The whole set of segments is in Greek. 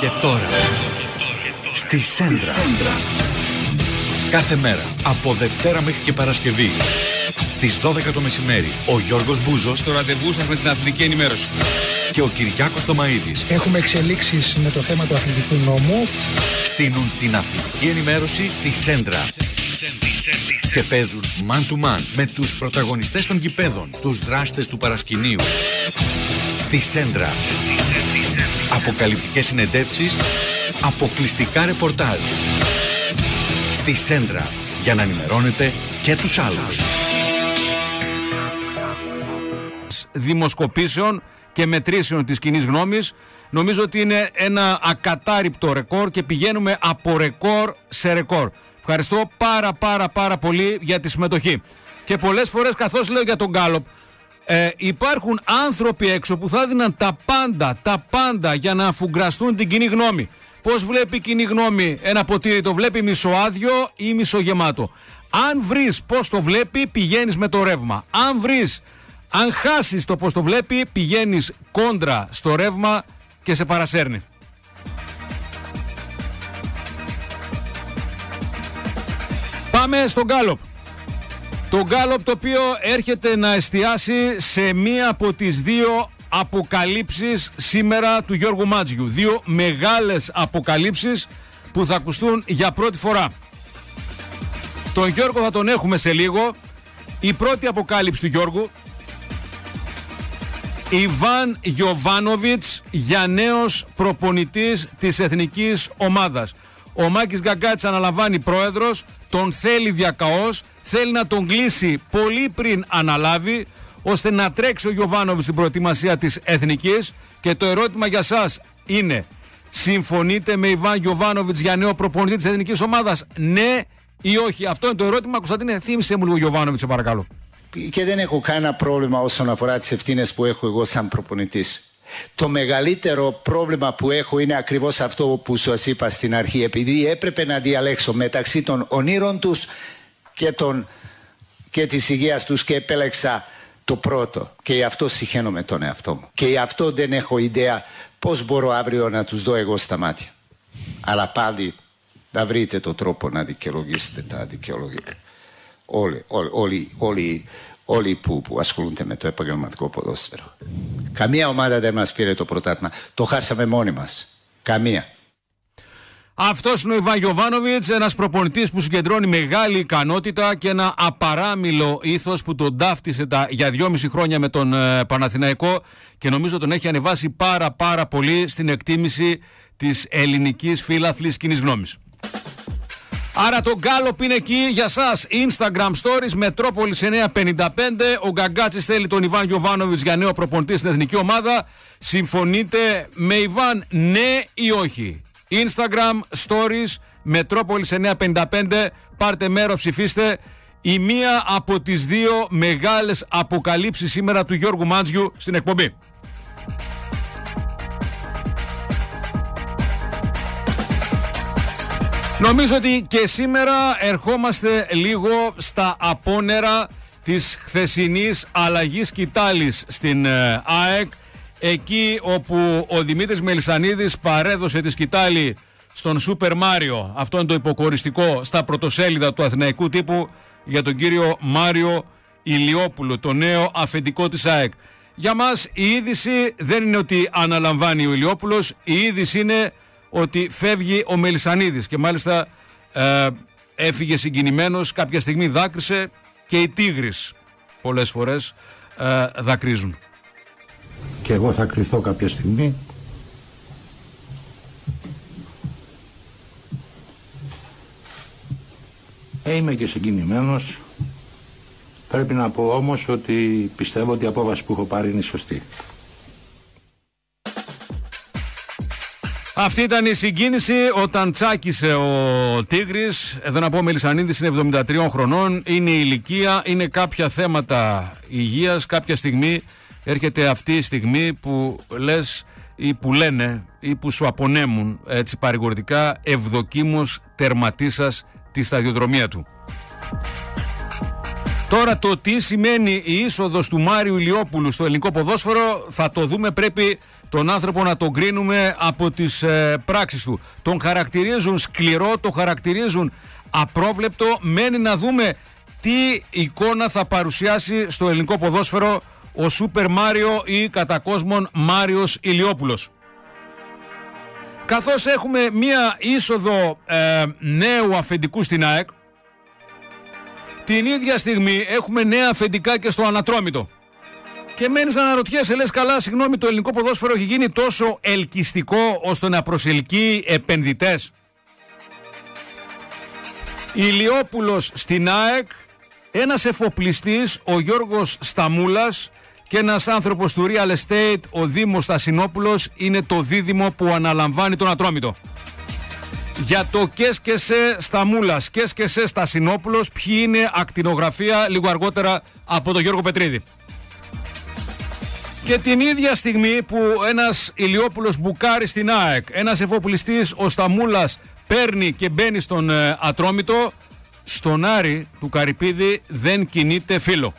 Και τώρα, στη Σέντρα. Κάθε μέρα, από Δευτέρα μέχρι και Παρασκευή, στις 12 το μεσημέρι, ο Γιώργος Μπούζος στο ραντεβού σας με την αθλητική ενημέρωση. και ο Κυριάκος Τομαίδης Έχουμε εξελίξεις με το θέμα του αθλητικού νόμου. στείνουν την αθλητική ενημέρωση στη Σέντρα. Και παίζουν man to man με τους πρωταγωνιστές των γηπέδων, τους δράστες του παρασκηνίου. Στη Σέντρα. Αποκαλυπτικές συνεντεύξεις, αποκλειστικά ρεπορτάζ. Στη Σέντρα. Για να ενημερώνετε και τους άλλους. δημοσκοπήσεων και μετρήσεων της κοινής γνώμης. Νομίζω ότι είναι ένα ακατάρρυπτο ρεκόρ και πηγαίνουμε από ρεκόρ σε ρεκόρ. Ευχαριστώ πάρα πάρα πάρα πολύ για τη συμμετοχή. Και πολλές φορές καθώς λέω για τον Γκάλοπ, ε, υπάρχουν άνθρωποι έξω που θα δίναν τα πάντα, τα πάντα για να αφουγκραστούν την κοινή γνώμη. Πώς βλέπει η κοινή γνώμη ένα ποτήρι, το βλέπει μισοάδιο ή μισογεμάτο. Αν βρεις πώς το βλέπει, πηγαίνεις με το ρεύμα. Αν βρεις αν χάσεις το πώς το βλέπει, πηγαίνεις κόντρα στο ρεύμα και σε παρασέρνει. Πάμε στον Γκάλοπ. Το Γκάλοπ το οποίο έρχεται να εστιάσει σε μία από τις δύο αποκαλύψεις σήμερα του Γιώργου Μάτζιου. Δύο μεγάλες αποκαλύψεις που θα ακουστούν για πρώτη φορά. Τον Γιώργο θα τον έχουμε σε λίγο. Η πρώτη αποκάλυψη του Γιώργου Ιβάν Γιοβάνοβιτς για νέος προπονητής της εθνικής ομάδας. Ο Μάκης Γκαγκάτης αναλαμβάνει πρόεδρος, τον θέλει διακαώς, θέλει να τον κλείσει πολύ πριν αναλάβει, ώστε να τρέξει ο Γιοβάνοβιτς στην προετοιμασία της εθνικής και το ερώτημα για σας είναι συμφωνείτε με Ιβάν Γιοβάνοβιτς για νέο προπονητή της εθνικής ομάδας ναι ή όχι; Αυτό είναι το ερώτημα. Κωνσταντίνε, θύμισε μου λίγο Γιοβάνοβιτς, σε παρακαλώ. και δεν έχω κανένα πρόβλημα όσον αφορά τις ευθύνες που έχω εγώ σαν προπονητής. Το μεγαλύτερο πρόβλημα που έχω είναι ακριβώς αυτό που σας είπα στην αρχή. Επειδή έπρεπε να διαλέξω μεταξύ των ονείρων τους και, των, και της υγείας τους και επέλεξα το πρώτο. Και γι' αυτό συχαίνομαι τον εαυτό μου. Και γι' αυτό δεν έχω ιδέα πώς μπορώ αύριο να τους δω εγώ στα μάτια. Αλλά πάλι θα βρείτε το τρόπο να δικαιολογήσετε τα δικαιολογία όλοι, όλοι, όλοι, όλοι, όλοι που, που ασχολούνται με το επαγγελματικό ποδόσφαιρο. Καμία ομάδα δεν μας πήρε το πρωτάθλημα. Το χάσαμε μόνοι μας. Καμία. Αυτός είναι ο Ιβάν Γιοβάνοβιτ, ένας προπονητής που συγκεντρώνει μεγάλη ικανότητα και ένα απαράμιλο ήθος που τον ταύτισε τα, για δυόμιση χρόνια με τον ε, Παναθηναϊκό και νομίζω τον έχει ανεβάσει πάρα πάρα πολύ στην εκτίμηση της ελληνικής φύλαθλη κοινής γνώμης. Άρα το γκάλοπ είναι εκεί για σας. Instagram stories Μετρόπολης 955. Ο Γκαγκάτσης θέλει τον Ιβάν Γιοβάνοβιτς για νέο προπονητή στην εθνική ομάδα. Συμφωνείτε με Ιβάν ναι ή όχι; Instagram stories Μετρόπολης 955. Πάρτε μέρο, ψηφίστε. Η μία από τις δύο μεγάλες αποκαλύψεις σήμερα του Γιώργου Μάντζιου στην εκπομπή. Νομίζω ότι και σήμερα ερχόμαστε λίγο στα απόνερα της χθεσινής αλλαγής κοιτάλης στην ε, ΑΕΚ. Εκεί όπου ο Δημήτρης Μελισανίδης παρέδωσε τη σκητάλη στον Σούπερ Μάριο. Αυτό είναι το υποκοριστικό στα πρωτοσέλιδα του αθηναϊκού τύπου για τον κύριο Μάριο Ηλιόπουλο το νέο αφεντικό της ΑΕΚ. Για μας η είδηση δεν είναι ότι αναλαμβάνει ο Ηλιόπουλος η είδηση είναι ότι φεύγει ο Μελισανίδης και μάλιστα ε, έφυγε συγκινημένος, κάποια στιγμή δάκρυσε και οι τίγρεις πολλές φορές ε, δακρύζουν. και εγώ θα κρυθώ κάποια στιγμή. Ε, είμαι και συγκινημένος. Πρέπει να πω όμως ότι πιστεύω ότι η απόβαση που έχω πάρει είναι σωστή. Αυτή ήταν η συγκίνηση όταν τσάκισε ο Τίγρης. Εδώ να πω Μελισανίδης είναι 73 χρονών. Είναι η ηλικία, είναι κάποια θέματα υγείας. Κάποια στιγμή έρχεται αυτή η στιγμή που λες ή που λένε ή που σου απονέμουν έτσι παρηγορητικά ευδοκίμως τερματίσας τη σταδιοδρομία του. Τώρα το τι σημαίνει η είσοδος του Μάριου Ηλιόπουλου στο ελληνικό ποδόσφαιρο θα το δούμε πρέπει τον άνθρωπο να τον κρίνουμε από τις ε, πράξεις του. Τον χαρακτηρίζουν σκληρό, τον χαρακτηρίζουν απρόβλεπτο. Μένει να δούμε τι εικόνα θα παρουσιάσει στο ελληνικό ποδόσφαιρο ο Σούπερ Μάριο ή κατά κόσμον Μάριος Ηλιόπουλος. Καθώς έχουμε μία είσοδο ε, νέου αφεντικού στην ΑΕΚ, την ίδια στιγμή έχουμε νέα αφεντικά και στο Ανατρόμητο. Και μένεις να αναρωτιέσαι, λες καλά, συγγνώμη, το ελληνικό ποδόσφαιρο έχει γίνει τόσο ελκυστικό ώστε να προσελκύει επενδυτές. Ηλιόπουλος στην ΑΕΚ, ένας εφοπλιστής, ο Γιώργος Σταμούλας και ένας άνθρωπος του Real Estate, ο Δήμος Στασινόπουλος, είναι το δίδυμο που αναλαμβάνει τον Ατρόμητο. Για το Κέσκεσε Σταμούλας, Κέσκεσε Στασινόπουλος, ποιοι είναι ακτινογραφία λίγο αργότερα από τον Γιώργο Πετρίδη. Και την ίδια στιγμή που ένας Ηλιόπουλος μπουκάρει στην ΑΕΚ, ένας εφοπλιστής ο Σταμούλας παίρνει και μπαίνει στον ε, Ατρόμητο, στον Άρη του Καρυπίδη δεν κινείται φίλο.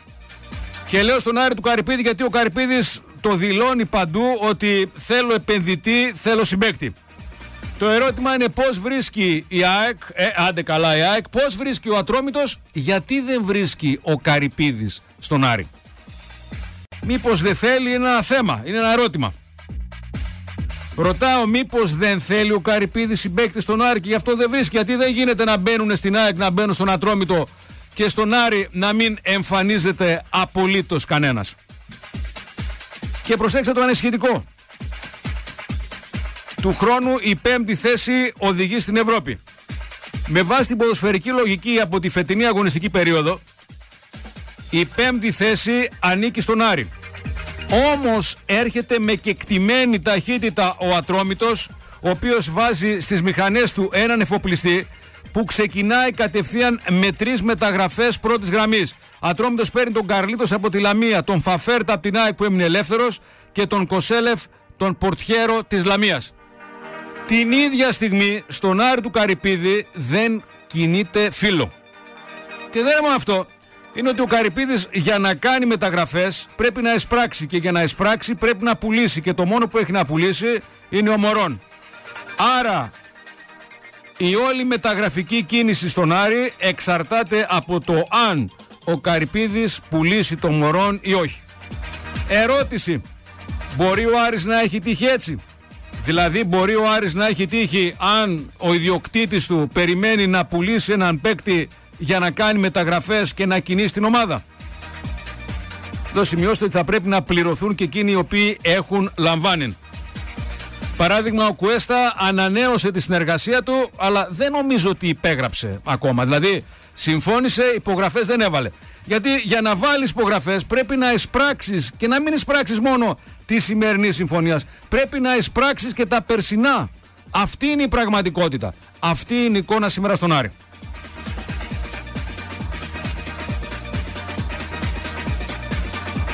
Και λέω στον Άρη του Καρυπίδη γιατί ο Καρυπίδης το δηλώνει παντού ότι θέλω επενδυτή, θέλω συμπέκτη. Το ερώτημα είναι πώς βρίσκει η ΑΕΚ, ε, άντε καλά η ΑΕΚ, πώς βρίσκει ο Ατρόμητος, γιατί δεν βρίσκει ο Καρυπίδης στον Άρη. Μήπως δεν θέλει ένα θέμα, είναι ένα ερώτημα. Ρωτάω μήπως δεν θέλει ο Καρυπίδης συμπέκτη στον Άρη και γι' αυτό δεν βρίσκει. Γιατί δεν γίνεται να μπαίνουν στην ΑΕΚ, να μπαίνουν στον Ατρόμητο και στον Άρη να μην εμφανίζεται απολύτως κανένας. Και προσέξτε το ανεσχετικό. Του χρόνου η πέμπτη θέση οδηγεί στην Ευρώπη. Με βάση την ποδοσφαιρική λογική από τη φετινή αγωνιστική περίοδο, η πέμπτη θέση ανήκει στον Άρη. Όμως έρχεται με κεκτημένη ταχύτητα ο Ατρόμητος, ο οποίος βάζει στις μηχανές του έναν εφοπλιστή που ξεκινάει κατευθείαν με τρεις μεταγραφές πρώτης γραμμής. Ατρόμητος παίρνει τον Καρλίτος από τη Λαμία, τον Φαφέρτα από την ΑΕΚ που έμεινε ελεύθερος και τον Κοσέλεφ, τον Πορτιέρο της Λαμίας. Την ίδια στιγμή στον Άρη του Καρυπίδη δεν κινείται φίλο. Και δεν είναι μόνο αυτό είναι ότι ο Καρυπίδης για να κάνει μεταγραφές πρέπει να εισπράξει και για να εισπράξει πρέπει να πουλήσει και το μόνο που έχει να πουλήσει είναι ο Μωρόν. Άρα η όλη μεταγραφική κίνηση στον Άρη εξαρτάται από το αν ο Καρυπίδης πουλήσει τον Μωρόν ή όχι. Ερώτηση. Μπορεί ο Άρης να έχει τύχει έτσι; Δηλαδή μπορεί ο Άρης να έχει τύχει αν ο ιδιοκτήτης του περιμένει να πουλήσει έναν παίκτη για να κάνει μεταγραφές και να κινήσει την ομάδα. Εδώ σημειώστε ότι θα πρέπει να πληρωθούν και εκείνοι οι οποίοι έχουν λαμβάνει. Παράδειγμα, ο Κουέστα ανανέωσε τη συνεργασία του, αλλά δεν νομίζω ότι υπέγραψε ακόμα. Δηλαδή, συμφώνησε, υπογραφές δεν έβαλε. Γιατί για να βάλεις υπογραφές πρέπει να εισπράξεις και να μην εισπράξεις μόνο τη σημερινή συμφωνίας. Πρέπει να εισπράξεις και τα περσινά. Αυτή είναι η πραγματικότητα. Αυτή είναι η εικόνα σήμερα στον Άρη.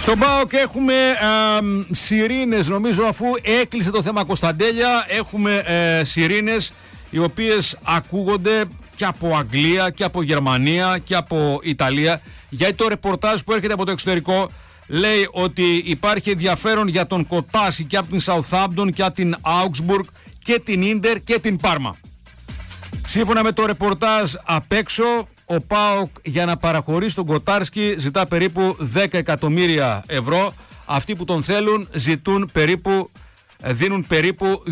Στον ΠΑΟΚ έχουμε ε, σιρήνες νομίζω αφού έκλεισε το θέμα Κωνσταντέλια έχουμε ε, σιρήνες οι οποίες ακούγονται και από Αγγλία και από Γερμανία και από Ιταλία γιατί το ρεπορτάζ που έρχεται από το εξωτερικό λέει ότι υπάρχει ενδιαφέρον για τον Κοτάση και από την Southampton και από την Augsburg και την Ίντερ και την Πάρμα. Σύμφωνα με το ρεπορτάζ απ' έξω, ο ΠΑΟΚ για να παραχωρήσει τον Κοτάρσκι ζητά περίπου 10 εκατομμύρια ευρώ. Αυτοί που τον θέλουν ζητούν περίπου, δίνουν περίπου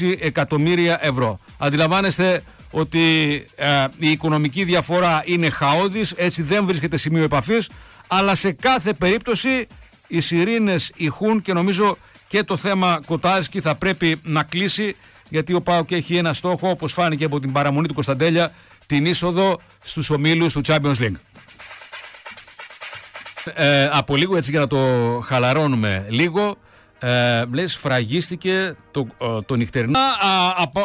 2,5 εκατομμύρια ευρώ. Αντιλαμβάνεστε ότι ε, η οικονομική διαφορά είναι χαόδης, έτσι δεν βρίσκεται σημείο επαφής, αλλά σε κάθε περίπτωση οι σιρήνες ηχούν και νομίζω και το θέμα Κοτάρσκι θα πρέπει να κλείσει γιατί ο ΠΑΟΚ έχει ένα στόχο, όπως φάνηκε από την παραμονή του Κωνσταντέλια, την είσοδο στους ομίλους του Champions League. Ε, από λίγο έτσι για να το χαλαρώνουμε λίγο, ε, λες φραγίστηκε το, ε, το νυχτερινό.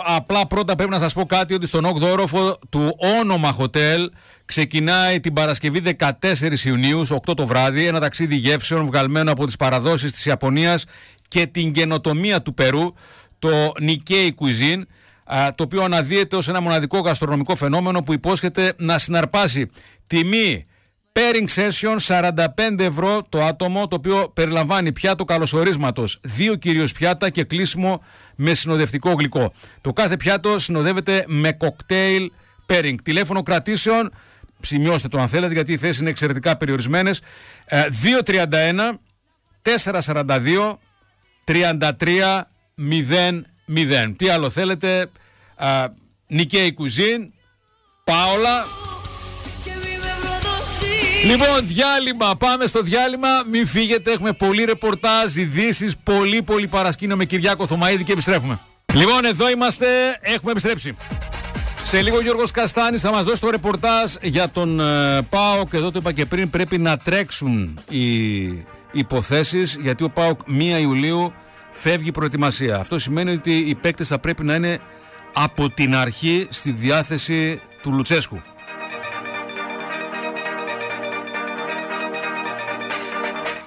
απλά πρώτα πρέπει να σας πω κάτι ότι στον 8ο όροφο του όνομα Hotel ξεκινάει την Παρασκευή 14 Ιουνίου, 8 το βράδυ, ένα ταξίδι γεύσεων βγαλμένο από τις παραδόσεις της Ιαπωνίας και την καινοτομία του Περού, το Nikkei Cuisine, το οποίο αναδύεται ως ένα μοναδικό γαστρονομικό φαινόμενο που υπόσχεται να συναρπάσει τιμή, Pairing session 45 ευρώ το άτομο, το οποίο περιλαμβάνει πιάτο καλωσορίσματος, δύο κυρίως πιάτα και κλείσιμο με συνοδευτικό γλυκό. Το κάθε πιάτο συνοδεύεται με κοκτέιλ pairing. Τηλέφωνο κρατήσεων, σημειώστε το αν θέλετε, γιατί οι θέσεις είναι εξαιρετικά περιορισμένες. 231 442 33 0 Τι άλλο θέλετε, Νικέι Κουζίν, Πάολα, Λοιπόν, διάλειμμα. Πάμε στο διάλειμμα. Μην φύγετε. Έχουμε πολύ ρεπορτάζ, ειδήσεις, πολύ πολύ παρασκήνιο με Κυριάκο Θωμαίδη και επιστρέφουμε. Λοιπόν, εδώ είμαστε. Έχουμε επιστρέψει. Σε λίγο ο Γιώργος Καστάνης θα μας δώσει το ρεπορτάζ για τον ε, ΠΑΟΚ. Εδώ το είπα και πριν, πρέπει να τρέξουν οι υποθέσεις γιατί ο ΠΑΟΚ 1 Ιουλίου φεύγει προετοιμασία. Αυτό σημαίνει ότι οι παίκτες θα πρέπει να είναι από την αρχή στη διάθεση του Λουτσέσκου.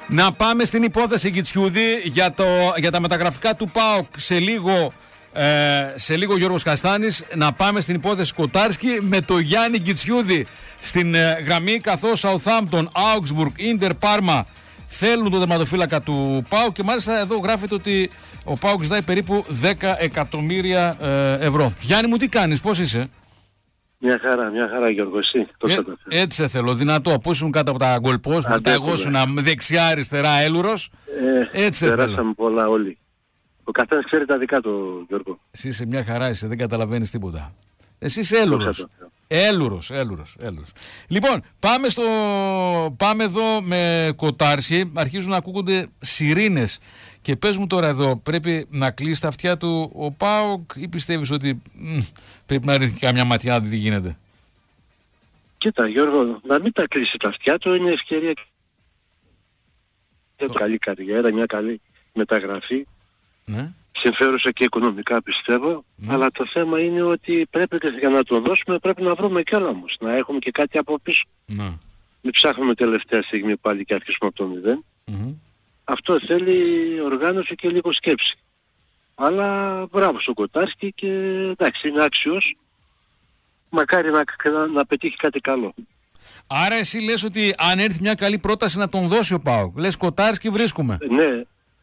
Να πάμε στην υπόθεση Γκιτσιούδη για, το, για τα μεταγραφικά του ΠΑΟΚ σε λίγο, ε, σε λίγο Γιώργος Καστάνης. Να πάμε στην υπόθεση Κοτάρσκι με το Γιάννη Γκιτσιούδη στην ε, γραμμή καθώς Southampton, Augsburg, Inter, Parma θέλουν το τερματοφύλακα του ΠΑΟΚ και μάλιστα εδώ γράφεται ότι ο ΠΑΟΚ ζητάει περίπου 10 εκατομμύρια ε, ευρώ. Γιάννη μου τι κάνεις, πώς είσαι; Μια χαρά, μια χαρά Γιώργο, εσύ. Ε, έτσι σε θέλω, δυνατό. Πού ήσουν κάτω από τα γκολπός, μετά εγώ ήσουν δεξιά, αριστερά, έλουρος. Ε, έτσι σε θέλω. πολλά όλοι. Ο καθένας ξέρει τα δικά του, Γιώργο. Εσύ είσαι μια χαρά, είσαι, δεν καταλαβαίνεις τίποτα. Εσύ είσαι έλουρος. Έλουρος, έλουρος, έλουρος. Λοιπόν, πάμε, στο, πάμε εδώ με κοτάρσι. Αρχίζουν να ακούγονται σιρήνες. Και πες μου τώρα εδώ, πρέπει να κλείσεις τα αυτιά του ο Πάοκ ή πιστεύεις ότι μ, πρέπει να ρίχνει καμιά ματιά να δει τι γίνεται; Κοίτα Γιώργο, να μην τα κλείσεις τα αυτιά του είναι ευκαιρία μια καλή καριέρα, μια καλή μεταγραφή. Ναι. Συμφέρουσα και οικονομικά πιστεύω. Ναι. Αλλά το θέμα είναι ότι πρέπει για να το δώσουμε πρέπει να βρούμε κι όλα όμως. Να έχουμε και κάτι από πίσω. Ναι. Μην ψάχνουμε τελευταία στιγμή πάλι και αρχίσουμε από το μηδέν. Αυτό θέλει οργάνωση και λίγο σκέψη. Αλλά μπράβο στον Κοτάρσκι και εντάξει είναι άξιος. Μακάρι να, να, να πετύχει κάτι καλό. Άρα εσύ λες ότι αν έρθει μια καλή πρόταση να τον δώσει ο Πάοκ. Λες Κοτάρσκι βρίσκουμε. Ναι,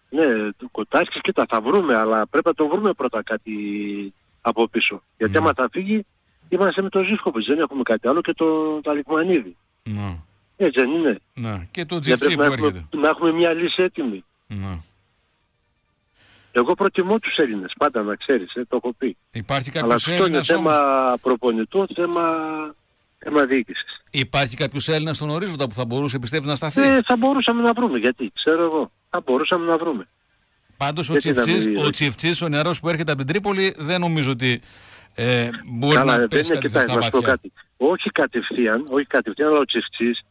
ναι, το Κοτάρσκι και τα θα βρούμε, αλλά πρέπει να τον βρούμε πρώτα κάτι από πίσω. Γιατί ναι. άμα θα φύγει, είμαστε με τον Ζήφκοβιτς, δεν έχουμε κάτι άλλο και το, το Αλικμανίδη. Ναι. Έτσι δεν είναι. Ναι. Και το τζιφτσί που έρχεται. Να έχουμε μια λύση έτοιμη. Ναι. Εγώ προτιμώ τους Έλληνες, πάντα να ξέρεις, ε, το έχω πει. Υπάρχει κάποιος Αλλά αυτό είναι θέμα προπονητού, θέμα, θέμα διοίκησης. Υπάρχει κάποιος Έλληνας στον ορίζοντα που θα μπορούσε πιστεύεις να σταθεί; Ε, θα μπορούσαμε να βρούμε, γιατί, ξέρω εγώ. Θα μπορούσαμε να βρούμε. Πάντως ο Τσιφτσής, ο Τσιφτσής, ο νεαρός που έρχεται από την Τρίπολη, δεν νομίζω ότι ε, μπορεί Καλά, να πέσει κάτι στα μάτια. Όχι κατευθείαν, όχι κατευθείαν, αλλά ο Τσιφτσής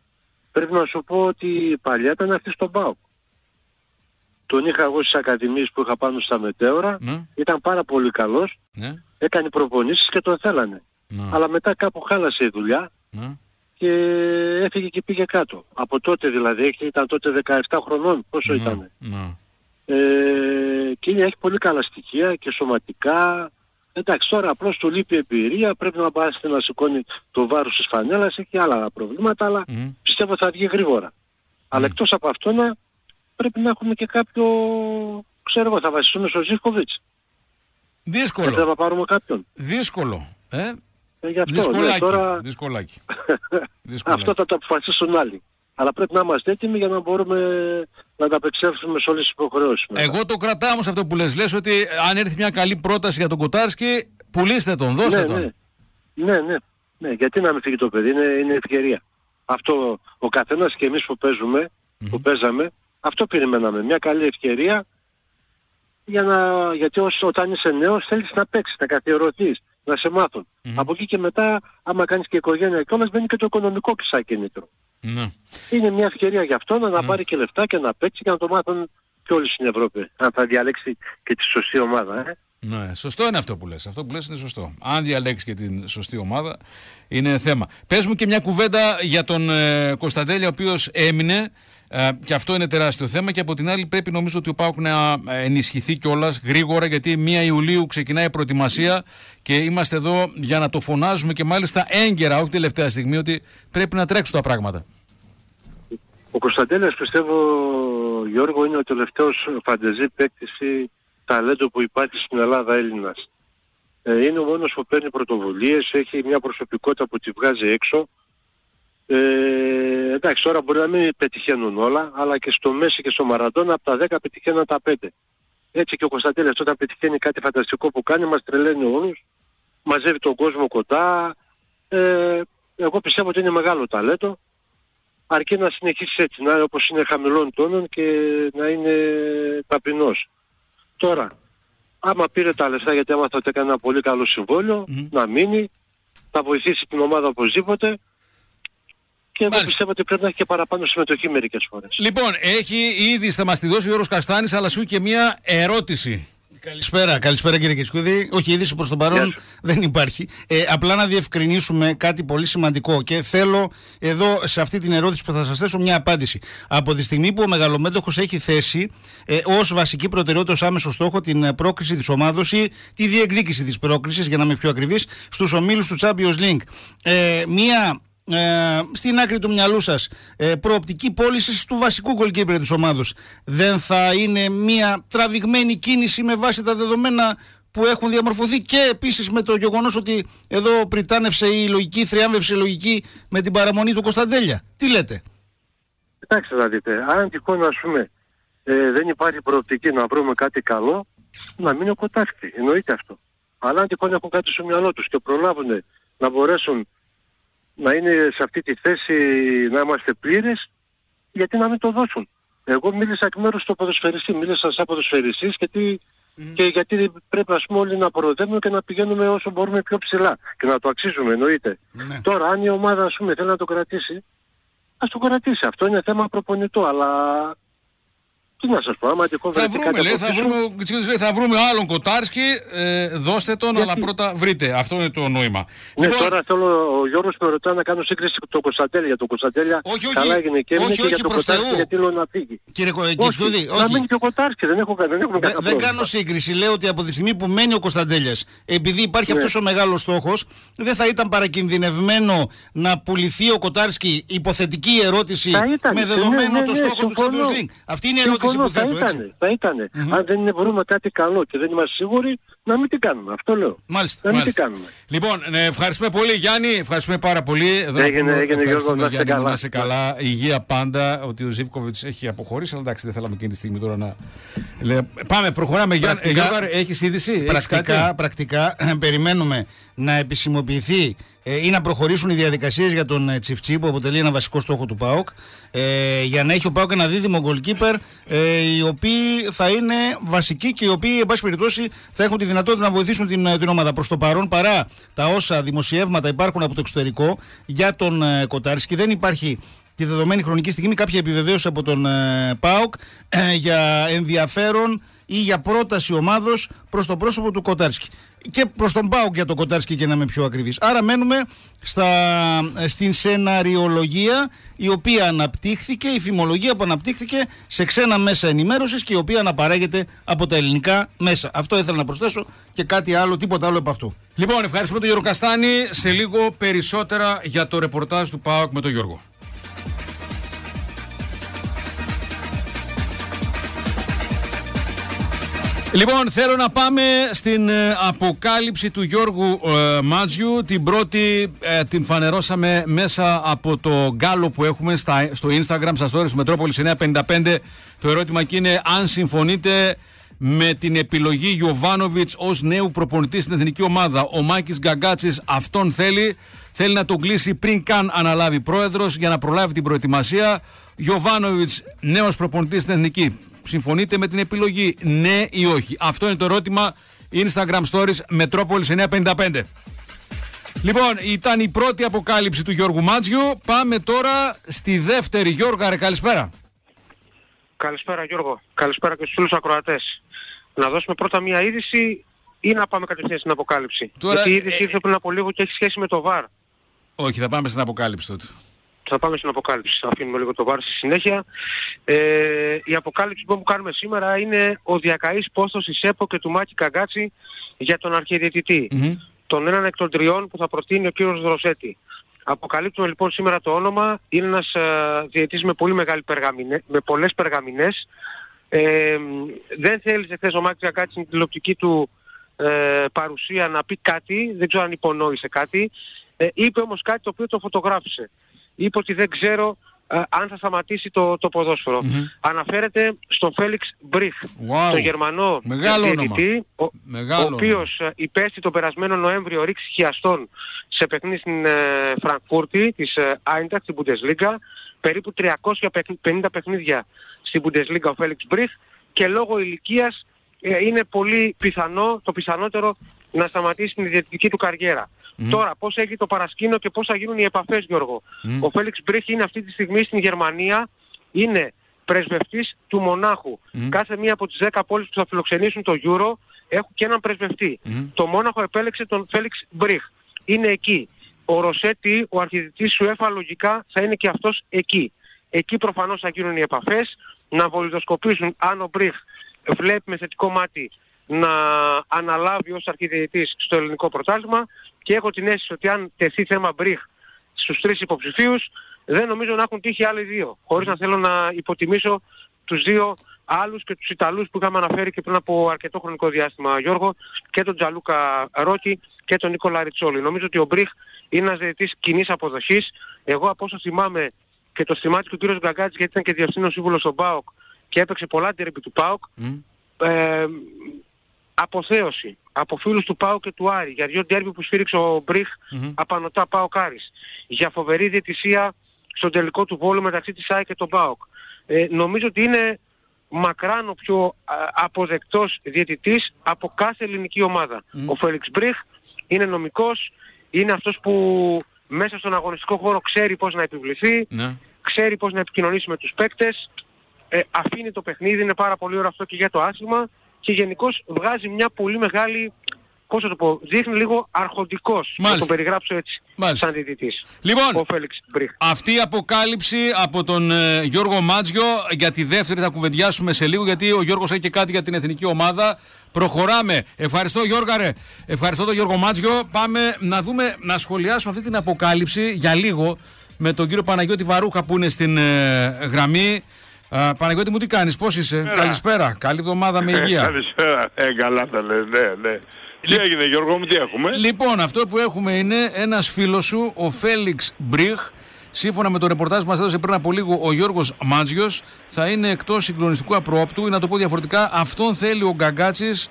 πρέπει να σου πω ότι παλιά ήταν αυτή στον ΠΑΟΚ. Τον είχα εγώ στις ακαδημίες που είχα πάνω στα μετέωρα, ναι. ήταν πάρα πολύ καλός, ναι. έκανε προπονήσεις και τον θέλανε. Ναι. Αλλά μετά κάπου χάλασε η δουλειά ναι. και έφυγε και πήγε κάτω. Από τότε δηλαδή, ήταν τότε 17 χρονών, πόσο ναι. ήταν. Ναι. Ε, και έχει πολύ καλά στοιχεία και σωματικά Εντάξει, τώρα απλώς του λείπει εμπειρία, πρέπει να πάει να σηκώνει το βάρος της φανέλας, έχει άλλα προβλήματα, αλλά mm. πιστεύω θα βγει γρήγορα. Mm. Αλλά εκτός από αυτό να πρέπει να έχουμε και κάποιο, ξέρω εγώ, θα βασιστούμε στο Ζήφκοβιτς. Δύσκολο. Δεν θα πάρουμε κάποιον; Δύσκολο. Ε; Ε, γι αυτό, ναι, Δυσκολάκι. Ναι, τώρα... Δυσκολάκι. αυτό θα το αποφασίσουν άλλοι. Αλλά πρέπει να είμαστε έτοιμοι για να μπορούμε να ανταπεξέλθουμε σε όλες τις υποχρεώσεις. Εγώ το κρατάω όμως αυτό που λες. Λες ότι αν έρθει μια καλή πρόταση για τον Κοτάρσκι, πουλήστε τον, δώστε ναι, τον. Ναι. ναι, ναι, ναι. Γιατί να μην φύγει το παιδί, είναι, είναι ευκαιρία. Αυτό ο καθένας και εμείς που παίζουμε, mm-hmm. που παίζαμε, αυτό περιμέναμε. Μια καλή ευκαιρία για να, γιατί όσο, όταν είσαι νέος θέλεις να παίξεις, να καθιερωθείς, να σε μάθουν. Mm-hmm. Από εκεί και μετά, άμα κάνεις και οικογένεια και όλας, μπαίνει και το οικονομικό και σαν κίνητρο. Ναι. Είναι μια ευκαιρία για αυτό να, ναι. πάρει και λεφτά και να παίξει και να το μάθουν και όλοι στην Ευρώπη. Αν θα διαλέξει και τη σωστή ομάδα. Ε. Ναι, σωστό είναι αυτό που λες. Αυτό που λες είναι σωστό. Αν διαλέξει και την σωστή ομάδα είναι θέμα. Πες μου και μια κουβέντα για τον ε, Κωνσταντέλη ο οποίος έμεινε ε, και αυτό είναι τεράστιο θέμα και από την άλλη πρέπει νομίζω ότι ο Πάουκ να ενισχυθεί κιόλας γρήγορα γιατί 1 Ιουλίου ξεκινάει η προετοιμασία και είμαστε εδώ για να το φωνάζουμε και μάλιστα έγκαιρα, όχι τελευταία στιγμή, ότι πρέπει να τρέξουν τα πράγματα. Ο Κωνσταντέλιας πιστεύω, Γιώργο, είναι ο τελευταίος φαντεζή παίκτηση ταλέντο που υπάρχει στην Ελλάδα Έλληνας. Ε, είναι ο μόνος που παίρνει πρωτοβουλίες, έχει μια προσωπικότητα που τη βγάζει έξω. Ε, εντάξει, τώρα μπορεί να μην πετυχαίνουν όλα, αλλά και στο Μέση και στο Μαραντόνα από τα 10 πετυχαίνουν τα 5. Έτσι και ο Κωνσταντέλιας όταν πετυχαίνει κάτι φανταστικό που κάνει μας τρελαίνει όλους, μαζεύει τον κόσμο κοντά. Ε, εγώ πιστεύω ότι είναι μεγάλο ταλέντο αρκεί να συνεχίσεις έτσι, να είναι όπως είναι χαμηλών τόνων και να είναι ταπεινός. Τώρα, άμα πήρε τα λεφτά γιατί άμα θα έκανε ένα πολύ καλό να μείνει, θα βοηθήσει την ομάδα οπωσδήποτε και εγώ πιστεύω ότι πρέπει να έχει και παραπάνω συμμετοχή μερικές φορές. Λοιπόν, έχει ήδη, θα μας τη δώσει ο Γιώργος Καστάνης, αλλά σου και μια ερώτηση. Καλησπέρα, καλησπέρα κύριε Κισκούδη. Όχι, είδηση προς τον παρόν δεν υπάρχει. Ε, απλά να διευκρινίσουμε κάτι πολύ σημαντικό και θέλω εδώ σε αυτή την ερώτηση που θα σας θέσω μια απάντηση. Από τη στιγμή που ο μεγαλομέτωχο έχει θέσει ε, ως βασική προτεραιότητα, ως άμεσο στόχο την πρόκριση της ομάδος ή τη διεκδίκηση της πρόκρισης, για να είμαι πιο ακριβής, στους ομίλους του Champions League. Ε, μια ε, στην άκρη του μυαλού σας ε, προοπτική πώλησης του βασικού goalkeeper της ομάδα δεν θα είναι μια τραβηγμένη κίνηση με βάση τα δεδομένα που έχουν διαμορφωθεί και επίσης με το γεγονός ότι εδώ πριτάνευσε η λογική, θριάμβευσε η λογική με την παραμονή του Κωνσταντέλια. Τι λέτε; Κοιτάξτε να δείτε, αν τυχόν ας πούμε ε, δεν υπάρχει προοπτική να βρούμε κάτι καλό, να μείνει ο Κοτάφτη. Εννοείται αυτό. Αλλά αν τυχόν έχουν κάτι στο μυαλό τους και προλάβουν να μπορέσουν να είναι σε αυτή τη θέση να είμαστε πλήρες, γιατί να μην το δώσουν. Εγώ μίλησα εκ μέρους του ποδοσφαιριστή, μίλησα σαν ποδοσφαιριστής γιατί, και γιατί πρέπει ας πούμε όλοι να προοδεύουμε και να πηγαίνουμε όσο μπορούμε πιο ψηλά και να το αξίζουμε εννοείται. Ναι. Τώρα αν η ομάδα ας πούμε θέλει να το κρατήσει, ας το κρατήσει. Αυτό είναι θέμα προπονητό, αλλά τι να σας πω, άμα τυχόν θα βρούμε, λέει, θα, βρούμε, θα βρούμε άλλον Κοτάρσκι, ε, δώστε τον, αλλά πρώτα βρείτε. Αυτό είναι το νόημα. Ναι, λοιπόν... τώρα θέλω, ο Γιώργος με ρωτά να κάνω σύγκριση με τον Κωνσταντέλια. Για τον Κωνσταντέλια όχι, όχι, καλά έγινε και έμεινε και για τον Κωνσταντέλια γιατί λέω να φύγει. Κύριε Κωνσταντέλια, όχι. Να μείνει και ο Κοτάρσκι, δεν, έχω, δεν έχουμε κανένα Δεν κάνω σύγκριση, λέω ότι από τη στιγμή που μένει ο Κωνσταντέλιας, επειδή υπάρχει ναι. αυτός ο μεγάλος στόχος, δεν θα ήταν παρακινδυνευμένο να πουληθεί ο Κοτάρσκι υποθετική ερώτηση με δεδομένο ναι, ναι, το στόχο του Champions League. Αυτή είναι η ερώτηση που θέτω, έτσι. Θα ήταν. Αν δεν βρούμε κάτι καλό και δεν είμαστε σίγουροι, να μην την κάνουμε. Αυτό λέω. Μάλιστα. Να μην Μάλιστα. την κάνουμε. Λοιπόν, ε, ευχαριστούμε πολύ Γιάννη. Ευχαριστούμε πάρα πολύ. Εδώ έγινε, έγινε Γιώργο, να είστε καλά. Να είσαι καλά. Υγεία πάντα. Ότι ο Ζήβκοβιτ έχει αποχωρήσει. Αλλά εντάξει, δεν θέλαμε εκείνη τη στιγμή τώρα να. Πάμε, προχωράμε. Γιάννη, ε, Γιώργο, έχεις είδηση; Πρακτικά, πρακτικά περιμένουμε να επισημοποιηθεί ε, ή να προχωρήσουν οι διαδικασίες για τον ε, Τσιφτσί που αποτελεί ένα βασικό στόχο του ΠΑΟΚ ε, για να έχει ο ΠΑΟΚ ένα δίδυμο goalkeeper ε, οι οποίοι θα είναι βασικοί και οι οποίοι εν πάση περιπτώσει θα έχουν τη δυνατότητα να βοηθήσουν την, την ομάδα. Προς το παρόν παρά τα όσα δημοσιεύματα υπάρχουν από το εξωτερικό για τον ε, Κοτάρισκι δεν υπάρχει τη δεδομένη χρονική στιγμή κάποια επιβεβαίωση από τον ε, ΠΑΟΚ ε, για ενδιαφέρον ή για πρόταση ομάδος προς το πρόσωπο του Κοτάρσκι. Και προς τον Πάουκ για τον Κοτάρσκι και να είμαι πιο ακριβής. Άρα μένουμε στα, στην σεναριολογία η οποία αναπτύχθηκε, η φημολογία που αναπτύχθηκε σε ξένα μέσα ενημέρωσης και η οποία αναπαράγεται από τα ελληνικά μέσα. Αυτό ήθελα να προσθέσω και κάτι άλλο, τίποτα άλλο από αυτού. Λοιπόν, ευχαριστούμε τον Γιώργο Καστάνη. Σε λίγο περισσότερα για το ρεπορτάζ του ΠΑΟΚ με τον Γιώργο. Λοιπόν, θέλω να πάμε στην ε, αποκάλυψη του Γιώργου ε, Μάτζιου. Την πρώτη ε, την φανερώσαμε μέσα από το γκάλο που έχουμε στα, στο Instagram, στα stories του Μετρόπολης 955. Το ερώτημα εκεί είναι αν συμφωνείτε με την επιλογή Γιωβάνοβιτς ως νέου προπονητής στην εθνική ομάδα. Ο Μάκης Γκαγκάτσης αυτόν θέλει. Θέλει να τον κλείσει πριν καν αναλάβει πρόεδρος για να προλάβει την προετοιμασία. Γιωβάνοβιτς νέος προπονητής στην εθνική συμφωνείτε με την επιλογή, ναι ή όχι; Αυτό είναι το ερώτημα. Instagram Stories Μετρόπολης 955. Λοιπόν, ήταν η πρώτη αποκάλυψη του Γιώργου Μάτζιου. Πάμε τώρα στη δεύτερη. Γιώργο, ρε, καλησπέρα. Καλησπέρα Γιώργο. Καλησπέρα και στους φίλους ακροατές. Να δώσουμε πρώτα μία είδηση ή να πάμε κατευθείαν στην αποκάλυψη; Τώρα, Γιατί η είδηση ε, ήρθε πριν από λίγο και έχει σχέση με το ΒΑΡ. Όχι, θα πάμε στην αποκάλυψη τότε θα πάμε στην αποκάλυψη. Θα αφήνουμε λίγο το βάρος στη συνέχεια. Ε, η αποκάλυψη που κάνουμε σήμερα είναι ο διακαής πόστος της ΕΠΟ και του Μάκη Καγκάτση για τον αρχιδιαιτητη Τον έναν εκ των τριών που θα προτείνει ο κύριος Δροσέτη. Αποκαλύπτουμε λοιπόν σήμερα το όνομα. Είναι ένας ε, με, πολύ μεγάλη περγαμινέ, με πολλές περγαμινές. Ε, δεν θέλησε χθες ο Μάκης κάτι στην τηλεοπτική του ε, παρουσία να πει κάτι, δεν ξέρω αν υπονόησε κάτι. Ε, είπε όμως κάτι το οποίο το φωτογράφησε. Είπε ότι δεν ξέρω ε, αν θα σταματήσει το, το ποδόσφαιρο. Αναφέρεται στον Φέλιξ Μπριχ, wow. τον Γερμανό διαιτητή, ο, ο οποίος ε, υπέστη τον περασμένο Νοέμβριο ρίξη χιαστών σε παιχνίδι στην ε, Φραγκφούρτη της ε, Άιντακ στην Bundesliga, περίπου 350 παιχνίδια στην Bundesliga ο Φέλιξ Μπριχ και λόγω ηλικίας ε, είναι πολύ πιθανό, το πιθανότερο να σταματήσει την ιδιωτική του καριέρα. Τώρα, πώς έχει το παρασκήνιο και πώς θα γίνουν οι επαφές, Γιώργο. Ο Φέλιξ Μπρίχ είναι αυτή τη στιγμή στην Γερμανία, είναι πρεσβευτής του Μονάχου. Κάθε μία από τις 10 πόλεις που θα φιλοξενήσουν το Euro έχουν και έναν πρεσβευτή. Το Μόναχο επέλεξε τον Φέλιξ Μπρίχ. Είναι εκεί. Ο Ροσέτη, ο αρχιδητής σου έφα λογικά θα είναι και αυτός εκεί. Εκεί προφανώς θα γίνουν οι επαφές, να βολιδοσκοπήσουν αν ο Μπρίχ βλέπει με θετικό μάτι να αναλάβει ως αρχιδιετής στο ελληνικό πρωτάθλημα και έχω την αίσθηση ότι αν τεθεί θέμα μπριχ στους τρεις υποψηφίους δεν νομίζω να έχουν τύχει άλλοι δύο. Χωρίς να θέλω να υποτιμήσω τους δύο άλλους και τους Ιταλούς που είχαμε αναφέρει και πριν από αρκετό χρονικό διάστημα Γιώργο και τον Τζαλούκα Ρόκη και τον Νίκολα Ριτσόλη. Νομίζω ότι ο Μπριχ είναι ένας διαιτητής κοινής αποδοχής. Εγώ από όσο θυμάμαι και το θυμάται και ο κύριος Γκαγκάτης γιατί ήταν και διευθύνων σύμβουλος στον ΠΑΟΚ και έπαιξε πολλά τέρμπι του ΠΑΟΚ. Ε, αποθέωση από φίλους του ΠΑΟΚ και του Άρη για δύο τέρμπι που σφύριξε ο Μπριχ mm-hmm. απανοτά ΠΑΟΚ Άρης. Για φοβερή διαιτησία στον τελικό του βόλου μεταξύ της ΆΗ και του ΠΑΟΚ. Ε, νομίζω ότι είναι μακράν ο πιο α, αποδεκτός διαιτητής από κάθε ελληνική ομάδα. Ο Φέλιξ Μπριχ είναι νομικός, είναι αυτός που μέσα στον αγωνιστικό χώρο ξέρει πώς να επιβληθεί, ναι. ξέρει πώς να επικοινωνήσει με τους παίκτες, ε, αφήνει το παιχνίδι, είναι πάρα πολύ ωραίο αυτό και για το άθλημα και γενικώς βγάζει μια πολύ μεγάλη πώς θα το πω, δείχνει λίγο αρχοντικός, να το περιγράψω έτσι, Μάλιστα. σαν διδυτής. Λοιπόν, ο Φέλιξ αυτή η αποκάλυψη από τον ε, Γιώργο Μάτζιο, για τη δεύτερη θα κουβεντιάσουμε σε λίγο, γιατί ο Γιώργος έχει και κάτι για την εθνική ομάδα. Προχωράμε. Ευχαριστώ Γιώργα Ευχαριστώ τον Γιώργο Μάτζιο. Πάμε να δούμε, να σχολιάσουμε αυτή την αποκάλυψη για λίγο με τον κύριο Παναγιώτη Βαρούχα που είναι στην ε, γραμμή. Α, Παναγιώτη μου τι κάνεις, πώς είσαι, Πέρα. καλησπέρα, καλή εβδομάδα με υγεία. καλησπέρα, ε, καλά θα λες, ναι, ναι. Τι έγινε Γιώργο μου, τι έχουμε; Λοιπόν, αυτό που έχουμε είναι ένας φίλος σου, ο Φέλιξ Μπριχ, Σύμφωνα με το ρεπορτάζ που μας έδωσε πριν από λίγο ο Γιώργος Μάτζιο, θα είναι εκτός συγκλονιστικού απρόπτου. Ή να το πω διαφορετικά, αυτόν θέλει ο Γκαγκάτσης,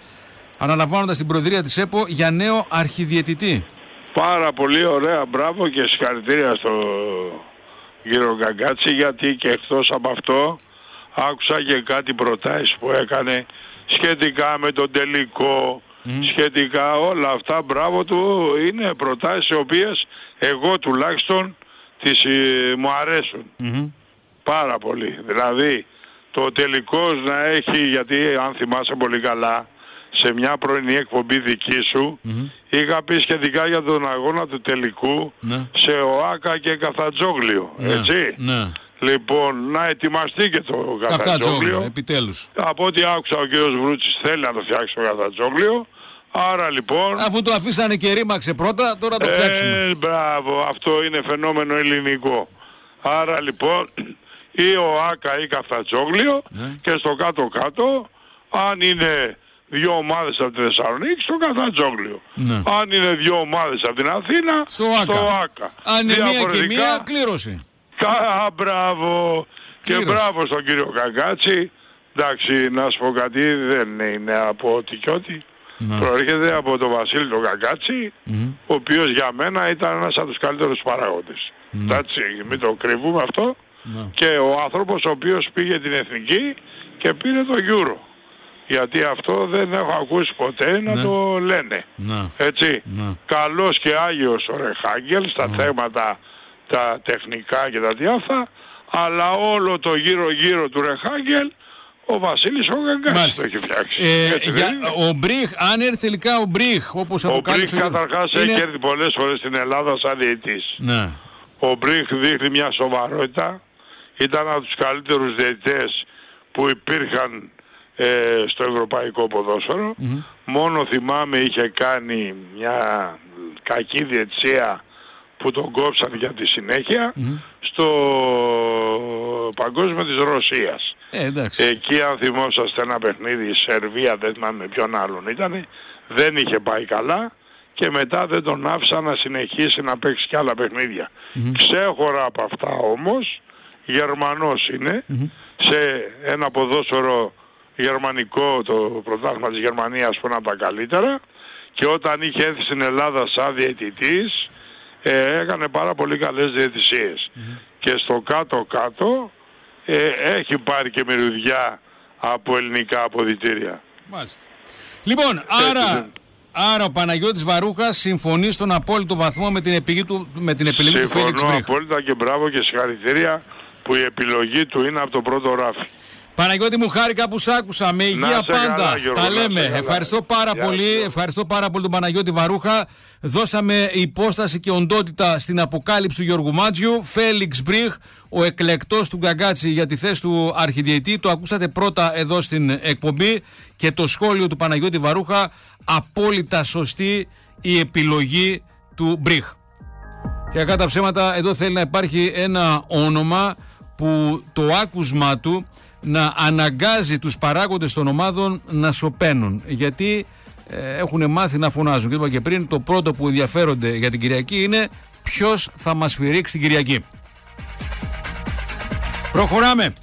αναλαμβάνοντας την προεδρία της ΕΠΟ, για νέο αρχιδιαιτητή. Πάρα πολύ ωραία, μπράβο και συγχαρητήρια στο κύριο Γκαγκάτση γιατί και εκτός από αυτό άκουσα και κάτι προτάσεις που έκανε σχετικά με τον τελικό, σχετικά όλα αυτά, μπράβο του, είναι προτάσεις οι οποίες εγώ τουλάχιστον τις, ε, μου αρεσουν Πάρα πολύ. Δηλαδή το τελικός να έχει, γιατί αν θυμάσαι πολύ καλά, σε μια πρωινή εκπομπή δική σου είχα πει σχετικά για τον αγώνα του τελικού ναι. σε ΟΑΚΑ και Καθατζόγλιο. Ναι. Έτσι. Ναι. Λοιπόν, να ετοιμαστεί και το Καθατζόγλιο. επιτέλους. Από ό,τι άκουσα ο κ. Βρούτσης θέλει να το φτιάξει το Καθατζόγλιο. Άρα λοιπόν... Αφού το αφήσανε και ρήμαξε πρώτα, τώρα το φτιάξουμε. Ε, μπράβο, αυτό είναι φαινόμενο ελληνικό. Άρα λοιπόν, ή ο ΆΚΑ ή Καθατζόγλιο ναι. και στο κάτω-κάτω, αν είναι δύο ομάδες από τη Θεσσαλονίκη στο Καθατζόγλιο. Ναι. Αν είναι δύο ομάδες από την Αθήνα στο ΆΚΑ. Αν είναι μία και μία κλήρωση. Κα, μπράβο. Και μπράβο στον κύριο Καγκάτσι. Εντάξει, να σου πω κάτι, δεν είναι από ό,τι και ό,τι. Ναι. Προέρχεται από τον Βασίλη τον καγκατσι ο οποίος για μένα ήταν ένας από τους καλύτερους παράγοντες. Ναι. Εντάξει, μην το κρύβουμε αυτό. Ναι. Και ο άνθρωπος ο οποίος πήγε την Εθνική και πήρε το Euro. Γιατί αυτό δεν έχω ακούσει ποτέ να ναι. το λένε. Ναι. Έτσι. Ναι. Καλός και Άγιος ο Ρεχάγκελ στα θέματα τα τεχνικά και τα διάφθα, αλλά όλο το γύρω γύρω του Ρεχάγκελ ο Βασίλης ο Γαγκάς το έχει φτιάξει. Ε, για, ο Μπριχ, αν έρθει τελικά ο Μπριχ, όπως αποκάλυψε... Ο Μπριχ καταρχάς είναι... έχει έρθει πολλές φορές στην Ελλάδα σαν διαιτής. Ναι. Ο Μπριχ δείχνει μια σοβαρότητα, ήταν από τους καλύτερους διαιτητές που υπήρχαν ε, στο ευρωπαϊκό Μόνο θυμάμαι είχε κάνει μια κακή διετσία που τον κόψαν για τη συνεχεια στο παγκόσμιο της Ρωσίας. Ε, εντάξει. Εκεί αν θυμόσαστε ένα παιχνίδι, η Σερβία δεν θυμάμαι ποιον άλλον ήταν, δεν είχε πάει καλά και μετά δεν τον άφησαν να συνεχίσει να παίξει κι άλλα Ξέχωρα από αυτά όμως, Γερμανός σε ένα ποδόσφαιρο γερμανικό το πρωτάθλημα της Γερμανίας που είναι από τα καλύτερα και όταν είχε έρθει στην Ελλάδα σαν διαιτητής ε, έκανε πάρα πολύ καλές Και στο κάτω-κάτω ε, έχει πάρει και μυρουδιά από ελληνικά αποδητήρια. Μάλιστα. Λοιπόν, άρα, άρα ο Παναγιώτης Βαρούχας συμφωνεί στον απόλυτο βαθμό με την, επιλογή του, με την επιλογή του Φέλιξ Συμφωνώ απόλυτα και μπράβο και συγχαρητήρια που η επιλογή του είναι από το πρώτο ράφι. Παναγιώτη μου χάρηκα που σ' άκουσα. Με υγεία πάντα. Τα λέμε. Ευχαριστώ πάρα πολύ. Ευχαριστώ πάρα πολύ τον Παναγιώτη Βαρούχα. Δώσαμε υπόσταση και οντότητα στην αποκάλυψη του Γιώργου Μάτζιου. Φέλιξ Μπρίχ, ο εκλεκτός του Γκαγκάτσι για τη θέση του αρχιδιετή. Το ακούσατε πρώτα εδώ στην εκπομπή και το σχόλιο του Παναγιώτη Βαρούχα. Απόλυτα σωστή η επιλογή του Μπρίχ. Και κατά ψέματα εδώ θέλει να υπάρχει ένα όνομα που το άκουσμα του να αναγκάζει τους παράγοντες των ομάδων να σωπαίνουν. Γιατί ε, έχουν μάθει να φωνάζουν. Και είπα και πριν το πρώτο που ενδιαφέρονται για την Κυριακή είναι ποιος θα μας φυρίξει την Κυριακή. Προχωράμε.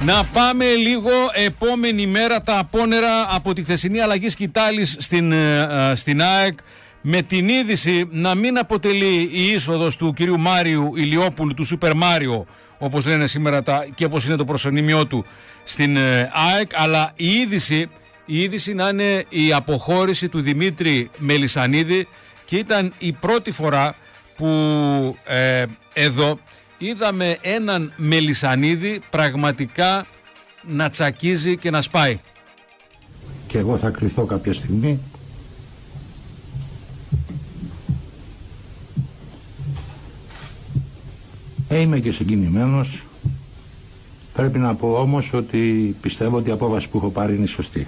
Να πάμε λίγο επόμενη μέρα τα απόνερα από τη χθεσινή αλλαγή σκητάλης στην, ε, ε, στην ΑΕΚ με την είδηση να μην αποτελεί η είσοδος του κυρίου Μάριου Ηλιόπουλου του Σούπερ Μάριο όπως λένε σήμερα τα, και όπως είναι το προσωνύμιό του στην ε, ΑΕΚ αλλά η είδηση, η είδηση να είναι η αποχώρηση του Δημήτρη Μελισανίδη και ήταν η πρώτη φορά που ε, εδώ είδαμε έναν Μελισανίδη πραγματικά να τσακίζει και να σπάει. Και εγώ θα κρυθώ κάποια στιγμή είμαι και συγκινημένος. Πρέπει να πω όμως ότι πιστεύω ότι η απόβαση που έχω πάρει είναι σωστή.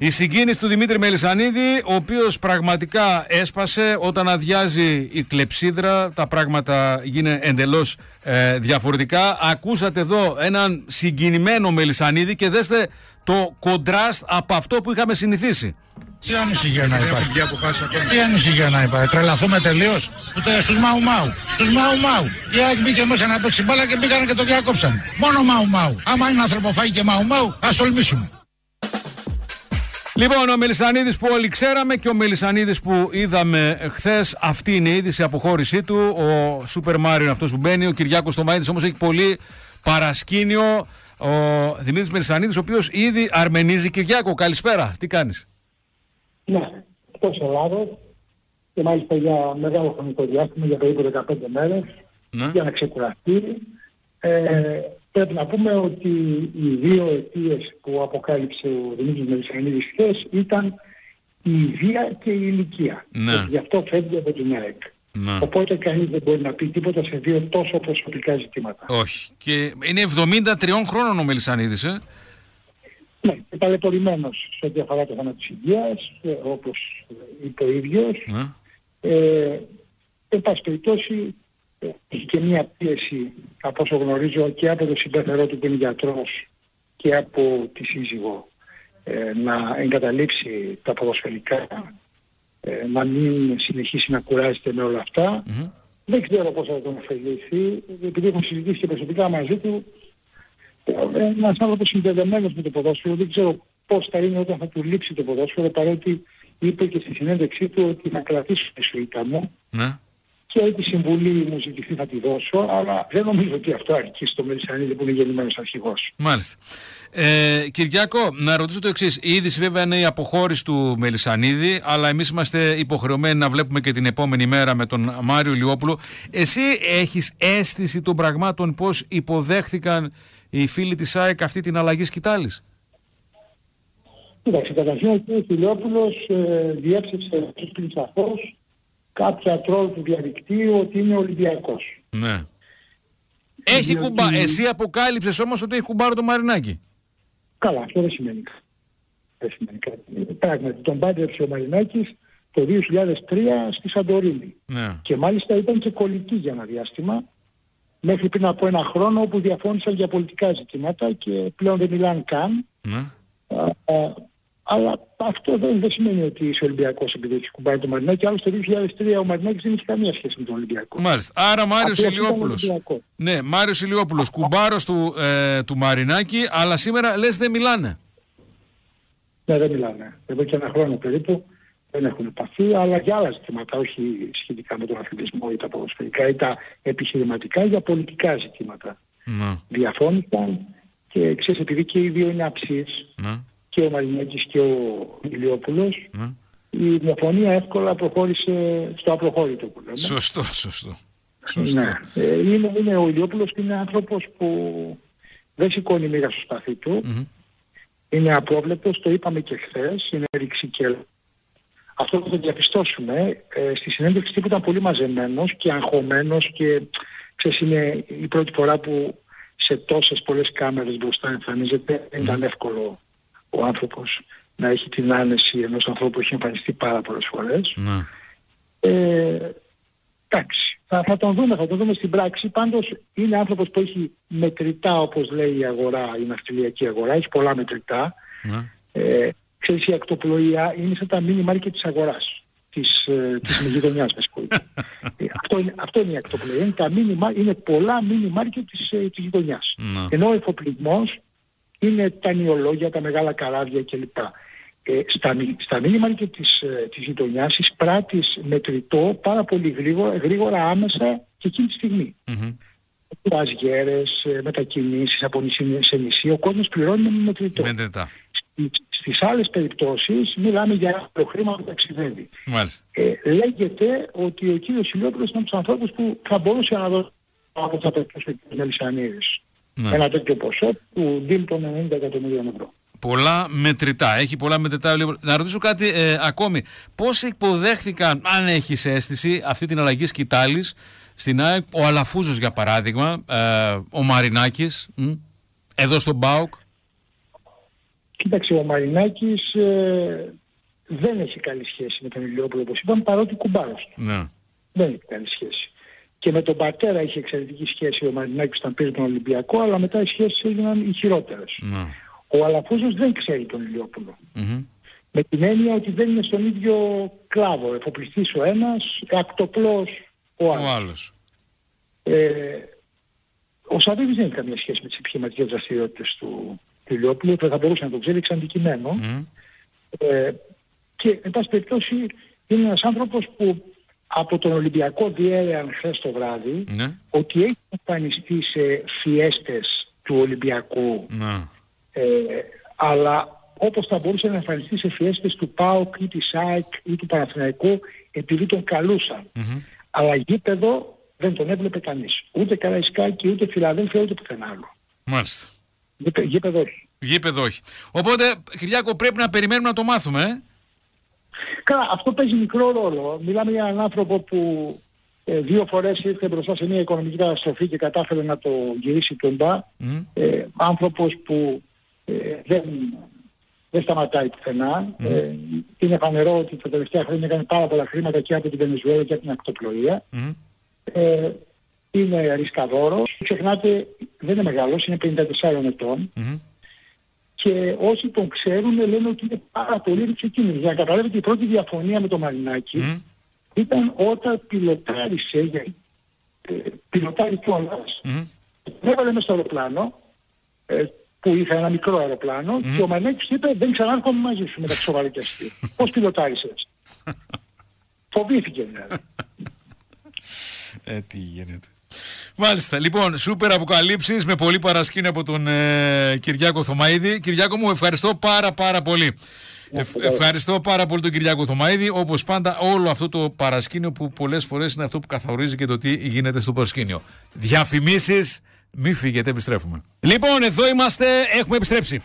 Η συγκίνηση του Δημήτρη Μελισανίδη, ο οποίος πραγματικά έσπασε όταν αδειάζει η κλεψίδρα, τα πράγματα γίνουν εντελώς ε, διαφορετικά. Ακούσατε εδώ έναν συγκινημένο Μελισανίδη και δέστε το κοντράστ από αυτό που είχαμε συνηθίσει. Τι ανησυχία να υπάρχει; Τι ανησυχία να υπάρχει; Τρελαθούμε τελείως. Στους Μαου Μάου. Στους Μαου Μάου. Η ΑΕΚ μπήκε μέσα να παίξει μπάλα και μπήκαν και το διακόψαν. Μόνο Μαου Μάου. Άμα είναι ανθρωποφάγη και Μαου Μάου, ας τολμήσουμε. Λοιπόν, ο Μελισανίδης που όλοι ξέραμε και ο Μελισανίδης που είδαμε χθες, αυτή είναι η είδηση αποχώρησή του. Ο Σούπερ Μάριο είναι αυτός που μπαίνει. Ο Κυριάκος Τωμαίδη όμως έχει πολύ παρασκήνιο. Ο Δημήτρης Μελισανίδης, ο οποίος ήδη αρμενίζει Κυριάκο. Καλησπέρα, τι κάνεις; Ναι, εκτός Ελλάδος και μάλιστα για μεγάλο χρονικό διάστημα, για περίπου 15 μέρες, ναι. για να ξεκουραστεί. Ε, πρέπει να πούμε ότι οι δύο αιτίες που αποκάλυψε ο Δημήτρης Μελισσανίδης χθες ήταν η βία και η ηλικία. Ναι. Γι' αυτό φεύγει από την ΑΕΚ. Ναι. Οπότε κανείς δεν μπορεί να πει τίποτα σε δύο τόσο προσωπικά ζητήματα. Όχι. Και είναι 73 χρόνων ο Μελισσανίδης, ε. Ναι, ταλαιπωρημένος σε ό,τι αφορά το θέμα της υγείας, ε, όπως είπε ο ίδιος. Ναι. Ε, εν πάση περιπτώσει, ε, έχει και μία πίεση, από όσο γνωρίζω, και από το συμπέθερό του που είναι γιατρός και από τη σύζυγο ε, να εγκαταλείψει τα ποδοσφαιρικά, ε, να μην συνεχίσει να κουράζεται με όλα Δεν ξέρω πώς θα τον ωφελήσει, επειδή έχουν συζητήσει και προσωπικά μαζί του, ένας άνθρωπος συνδεδεμένος με το ποδόσφαιρο. Δεν ξέρω πώς θα είναι όταν θα του λείψει το ποδόσφαιρο, παρότι είπε και στη συνέντευξή του ότι θα κρατήσω τη σουήτα μου. Ναι. Και ό,τι συμβουλή μου ζητηθεί θα τη δώσω, αλλά δεν νομίζω ότι αυτό αρκεί στο Μελισανίδη που είναι γεννημένος αρχηγός. Μάλιστα. Ε, Κυριάκο, να ρωτήσω το εξής. Η είδηση βέβαια είναι η αποχώρηση του Μελισανίδη, αλλά εμείς είμαστε υποχρεωμένοι να βλέπουμε και την επόμενη μέρα με τον Μάριο Λιόπουλο. Εσύ έχεις αίσθηση των πραγμάτων πώς υποδέχθηκαν οι φίλοι της ΑΕΚ αυτή την αλλαγή σκητάλης; Κοίταξε, καταρχήν ο κ. Φιλιόπουλος ε, διέψευσε σαφώς κάποια τρόλ του διαδικτύου ότι είναι Ολυμπιακός. Ναι. Έχει Διότι... κουμπά... Εσύ αποκάλυψες όμως ότι έχει κουμπάρο το Μαρινάκι. Καλά, αυτό δεν σημαίνει κάτι. Δεν σημαίνει κάτι. Πράγματι, τον πάντρεψε ο Μαρινάκης το 2003 στη Σαντορίνη. Ναι. Και μάλιστα ήταν και κολλητή για ένα διάστημα μέχρι πριν από ένα χρόνο όπου διαφώνησαν για πολιτικά ζητήματα και πλέον δεν μιλάνε καν. Ναι. Α, α, αλλά αυτό δεν, δεν σημαίνει ότι είσαι Ολυμπιακός επειδή έχεις κουμπάει το Μαρινάκη. Άλλωστε το 2003 ο Μαρινάκης δεν είχε καμία σχέση με τον Ολυμπιακό. Μάλιστα. Άρα Μάριος Απλώς ήταν Ηλιόπουλος. Ολυμπιακό. Ναι, Μάριος Ηλιόπουλος, κουμπάρος του, ε, του Μαρινάκη, αλλά σήμερα λες δεν μιλάνε. Ναι, δεν μιλάνε. Εδώ και ένα χρόνο περίπου δεν έχουν επαφή, αλλά για άλλα ζητήματα, όχι σχετικά με τον αθλητισμό ή τα ποδοσφαιρικά ή τα επιχειρηματικά, για πολιτικά ζητήματα. Ναι. Διαφώνησαν και ξέρεις, επειδή και οι δύο είναι αψείς, Ναι. και ο Μαρινάκης και ο Ηλιόπουλος, Ναι. η διαφωνία εύκολα προχώρησε στο απροχώρητο που λέμε. Σωστό, σωστό. Σωστό. Ναι. Ε, είναι, είναι ο Ηλιόπουλος και είναι άνθρωπος που δεν σηκώνει μοίρα στο σπαθί του. Μμμ. Είναι απρόβλεπτος, το είπαμε και χθες, είναι ρηξικέλ. Αυτό που θα διαπιστώσουμε, ε, στη συνέντευξη τύπου ήταν πολύ μαζεμένος και αγχωμένος και ξέρεις είναι η πρώτη φορά που σε τόσες πολλές κάμερες μπροστά εμφανίζεται. Δεν ήταν εύκολο ο άνθρωπος να έχει την άνεση ενός ανθρώπου που έχει εμφανιστεί πάρα πολλές φορές. Ναι. Ε, εντάξει, θα, θα τον δούμε, θα τον δούμε στην πράξη. Πάντως είναι άνθρωπος που έχει μετρητά, όπως λέει η αγορά, η ναυτιλιακή αγορά, έχει πολλά μετρητά. Ναι. Ε, ξέρεις, η ακτοπλοεία είναι σαν τα μίνι μάρκετ της αγοράς, της, ε, της γειτονιάς, με συγχωρείτε. Ε, αυτό, είναι, αυτό είναι η ακτοπλοεία. Είναι, τα μίνι, μα- είναι πολλά μίνι μάρκετ της, ε, της γειτονιάς. Ναι. Ενώ ο εφοπλισμός είναι τα νιολόγια, τα μεγάλα καράβια κλπ. Ε, στα, μι- στα μίνι μάρκετ της, ε, της γειτονιάς εισπράττεις μετρητό πάρα πολύ γρήγορα, γρήγορα άμεσα και εκείνη τη στιγμή. Μμμ. Αζγέρες, ε, μετακινήσεις από νησί σε νησί, ο κόσμος πληρώνει με μετρητό. Μετρητά. Στις- Στις άλλες περιπτώσεις μιλάμε για το χρήμα που ταξιδεύει. Μάλιστα. Ε, λέγεται ότι ο κύριος Ηλιόπουλος είναι από τους ανθρώπους που θα μπορούσε να δώσει από τα πετούσε και Μελισανίδης. Ναι. Ένα τέτοιο ποσό που δίνει των 90 εκατομμυρίων ευρώ. Πολλά μετρητά. Έχει πολλά μετρητά. ο Ηλιόπουλος. Να ρωτήσω κάτι ε, ακόμη. Πώς υποδέχθηκαν, αν έχεις αίσθηση, αυτή την αλλαγή σκητάλης στην ΑΕΚ, ο Αλαφούζος για παράδειγμα, ε, ο Μαρινάκης, μ, εδώ στον ΠΑΟΚ; Κοίταξε, ο Μαρινάκης ε, δεν έχει καλή σχέση με τον Ηλιόπουλο όπως είπαμε, παρότι κουμπάρος του. Ναι. Δεν έχει καλή σχέση. Και με τον πατέρα είχε εξαιρετική σχέση ο Μαρινάκης όταν πήρε τον Ολυμπιακό, αλλά μετά οι σχέσεις έγιναν οι χειρότερες. ναι. Ο Αλαφούζος δεν ξέρει τον Ηλιόπουλο. Μμμ. Με την έννοια ότι δεν είναι στον ίδιο κλάδο. Εφοπλιστής ο ένας, ακτοπλός ο άλλος. Ο άλλος. Ε, ο Σαββίδης δεν έχει καμία σχέση με τις επιχειρηματικές δραστηριότητες του, του Ηλιόπουλου, δεν θα μπορούσε να το ξέρει εξ αντικειμένου. Μμ. Ε, και, εν πάση περιπτώσει, είναι ένας άνθρωπος που από τον Ολυμπιακό διέρεαν χθες το βράδυ Ναι. ότι έχει εμφανιστεί σε φιέστες του Ολυμπιακού Ναι. ε, αλλά όπως θα μπορούσε να εμφανιστεί σε φιέστες του ΠΑΟΚ ή της ΑΕΚ ή του Παναθηναϊκού επειδή τον καλούσαν. Μμμ. Αλλά γήπεδο δεν τον έβλεπε κανείς. Ούτε Καραϊσκάκη, ούτε Φιλαδέλφια, ούτε πουθενά άλλο. Μάλιστα. Γήπε- Γήπεδο όχι. Γήπεδο όχι. Οπότε, Κυριάκο, πρέπει να περιμένουμε να το μάθουμε. Ε; Καλά, αυτό παίζει μικρό ρόλο. Μιλάμε για έναν άνθρωπο που ε, δύο φορές ήρθε μπροστά σε μια οικονομική καταστροφή και κατάφερε να το γυρίσει τον μπα. Μμ. Ε, άνθρωπος που ε, δεν, δεν σταματάει πουθενά. Ε, είναι φανερό ότι τα τελευταία χρόνια έκανε πάρα πολλά χρήματα και από την Βενεζουέλα και από την ακτοπλοεία. Μμ. Ε, είναι ρισκαδόρος. Ξεχνάτε, δεν είναι μεγάλος, είναι 54 ετών. Μμ. Και όσοι τον ξέρουν λένε ότι είναι πάρα πολύ ρηξοκίνητος. Για να καταλάβετε η πρώτη διαφωνία με τον Μαρινάκη Μμ. ήταν όταν πιλοτάρισε, γιατί ε, πιλοτάρει κιόλας, Μμ. δεν έβαλε μέσα στο αεροπλάνο, ε, που είχα ένα μικρό αεροπλάνο, και ο Μαρινάκης του είπε δεν ξανάρχομαι μαζί σου μεταξύ σοβαρή και αστείου. Πώς πιλοτάρισες; Φοβήθηκε δηλαδή. Ε, τι γίνεται. Μάλιστα. Λοιπόν, σούπερ αποκαλύψεις με πολύ παρασκήνιο από τον ε, Κυριάκο Θωμαίδη. Κυριάκο μου, ευχαριστώ πάρα πάρα πολύ. Εφ- ευχαριστώ πάρα πολύ τον Κυριάκο Θωμαίδη. Όπως πάντα, όλο αυτό το παρασκήνιο που πολλές φορές είναι αυτό που καθορίζει και το τι γίνεται στο προσκήνιο. Διαφημίσεις, μη φύγετε, επιστρέφουμε. Λοιπόν, εδώ είμαστε, έχουμε επιστρέψει.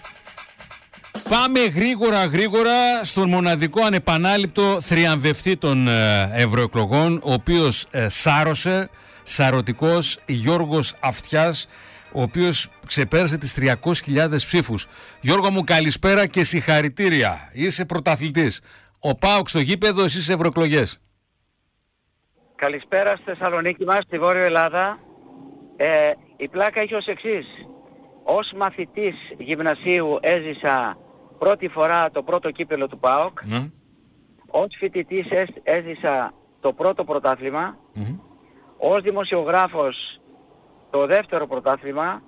Πάμε γρήγορα γρήγορα στον μοναδικό ανεπανάληπτο θριαμβευτή των ε, ευρωεκλογών ο οποίος ε, σάρωσε, σαρωτικός Γιώργος Αυτιάς ο οποίος ξεπέρασε τις 300.000 ψήφους. Γιώργο μου καλησπέρα και συγχαρητήρια. Είσαι πρωταθλητής. Ο Πάουκ στο γήπεδο, εσείς ευρωεκλογές. Καλησπέρα στη Θεσσαλονίκη μας, στη Βόρεια Ελλάδα. Ε, η πλάκα έχει ως εξής. Ως μαθητής γυμνασίου έζησα πρώτη φορά το πρώτο κύπελο του ΠΑΟΚ. Ναι. Ως φοιτητής έζησα το πρώτο πρωτάθλημα. Ως δημοσιογράφος το δεύτερο πρωτάθλημα.